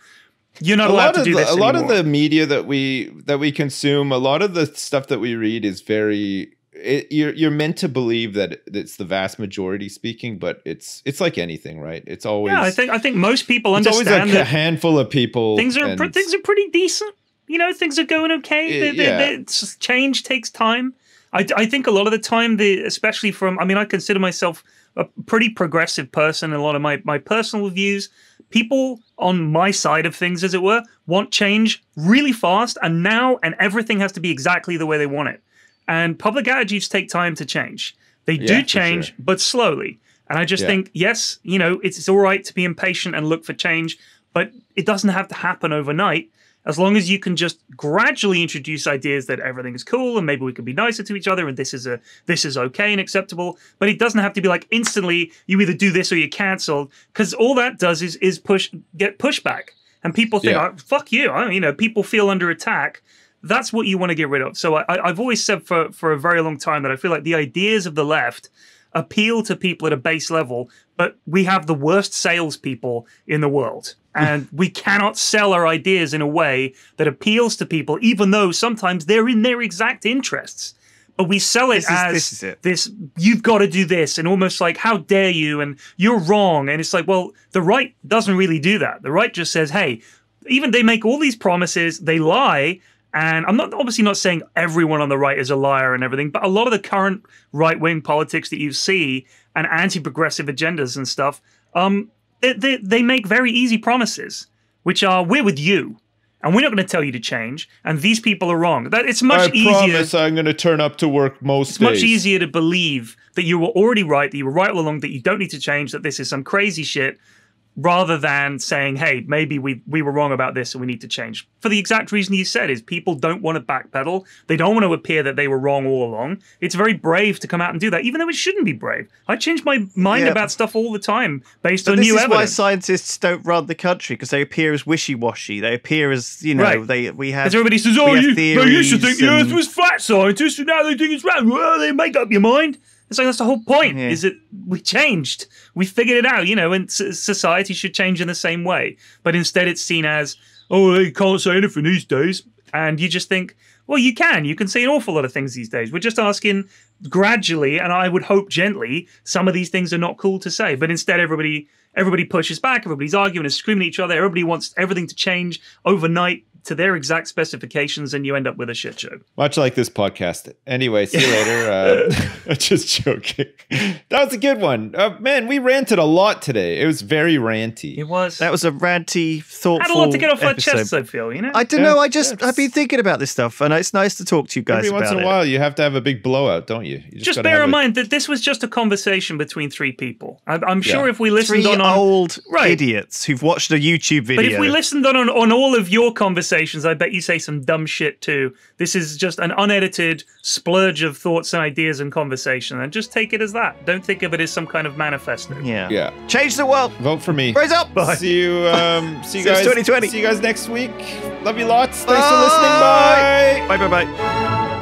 B: you're not
C: a
B: allowed to do
C: the,
B: this
C: a lot of the media that we that we consume a lot of the stuff that we read is very it, you're you're meant to believe that it's the vast majority speaking but it's it's like anything right it's always
B: yeah, I think I think most people
C: it's always
B: understand
C: like a handful of people
B: things are things are pretty decent. You know, things are going okay.
C: Yeah,
B: They- they-
C: yeah.
B: they- it's- change takes time. I, I think a lot of the time, the especially from I mean, I consider myself a pretty progressive person. A lot of my my personal views, people on my side of things, as it were, want change really fast and now, and everything has to be exactly the way they want it. And public attitudes take time to change. They
C: Yeah,
B: do change,
C: sure.
B: but slowly. And I just
C: Yeah.
B: think, yes, you know, it's, it's all right to be impatient and look for change, but it doesn't have to happen overnight. As long as you can just gradually introduce ideas that everything is cool and maybe we can be nicer to each other and this is a this is okay and acceptable, but it doesn't have to be like instantly you either do this or you're cancelled because all that does is is push get pushback and people think
C: Yeah.
B: oh, fuck you, I, you know, people feel under attack that's what you want to get rid of. So I, I've always said for for a very long time that I feel like the ideas of the left appeal to people at a base level, but we have the worst salespeople in the world. And we cannot sell our ideas in a way that appeals to people, even though sometimes they're in their exact interests. but we sell it
A: This is-
B: as
A: this is it.
B: this you've got to do this and almost like how dare you and you're wrong and it's like well the right doesn't really do that the right just says hey even they make all these promises they lie and i'm not obviously not saying everyone on the right is a liar and everything but a lot of the current right-wing politics that you see and anti-progressive agendas and stuff um they, they, they make very easy promises which are we're with you and we're not going to tell you to change and these people are wrong that it's much
C: I
B: easier
C: promise I'm going to turn up to work most
B: it's
C: days.
B: much easier to believe that you were already right, that you were right all along, that you don't need to change, that this is some crazy shit, rather than saying, hey, maybe we, we were wrong about this and we need to change. For the exact reason you said is people don't want to backpedal. They don't want to appear that they were wrong all along. It's very brave to come out and do that, even though it shouldn't be brave. I change my mind
A: Yeah.
B: about stuff all the time based
A: But
B: on
A: this
B: new
A: is why scientists don't run the country because they appear as wishy-washy. They appear as you know
B: Right.
A: they we have.
B: Everybody says, "Oh, you, they used to think the Earth was flat, scientists, and now they think it's round." Well, they make up your mind. It's like that's the whole point.
A: Yeah.
B: Is that we changed, we figured it out, you know, and society should change in the same way. But instead, it's seen as, "Oh, they can't say anything these days," and you just think, "Well, you can. You can say an awful lot of things these days." We're just asking gradually, and I would hope gently, some of these things are not cool to say. But instead, everybody everybody pushes back. Everybody's arguing and screaming at each other. Everybody wants everything to change overnight to their exact specifications, and you end up with a shit show.
C: Much like this podcast. Anyway, see you later. Uh, just joking. That was a good one. Uh, man, we ranted a lot today. It was very ranty.
B: It was.
A: That was a ranty, thoughtful.
B: had a lot to get off our
A: episode.
B: chests. I feel you know.
A: I don't
C: Yeah,
A: know. I just
C: yeah,
A: I've been thinking about this stuff, and it's nice to talk to you guys
C: Every
A: about
C: once in a
A: it.
C: while, you have to have a big blowout, don't you? you
B: just
C: gotta
B: bear in
C: a-
B: mind that this was just a conversation between three people. I, I'm sure
C: Yeah.
B: if we listened
A: Three
B: on, on
A: old
B: Right.
A: idiots who've watched a YouTube video.
B: But if we listened on, on on all of your conversations, I bet you say some dumb shit too. This is just an unedited splurge of thoughts and ideas and conversation, and just take it as that. Don't think of it as some kind of manifesto.
A: yeah,
C: Yeah.
A: change the world.
C: Vote for me.
A: Raise up. Bye.
C: See you. Um, see you
A: See you
C: guys.
A: 2020.
C: See you guys next week. Love you lots. Thanks
A: Bye.
C: for listening. Bye.
A: Bye. Bye. Bye.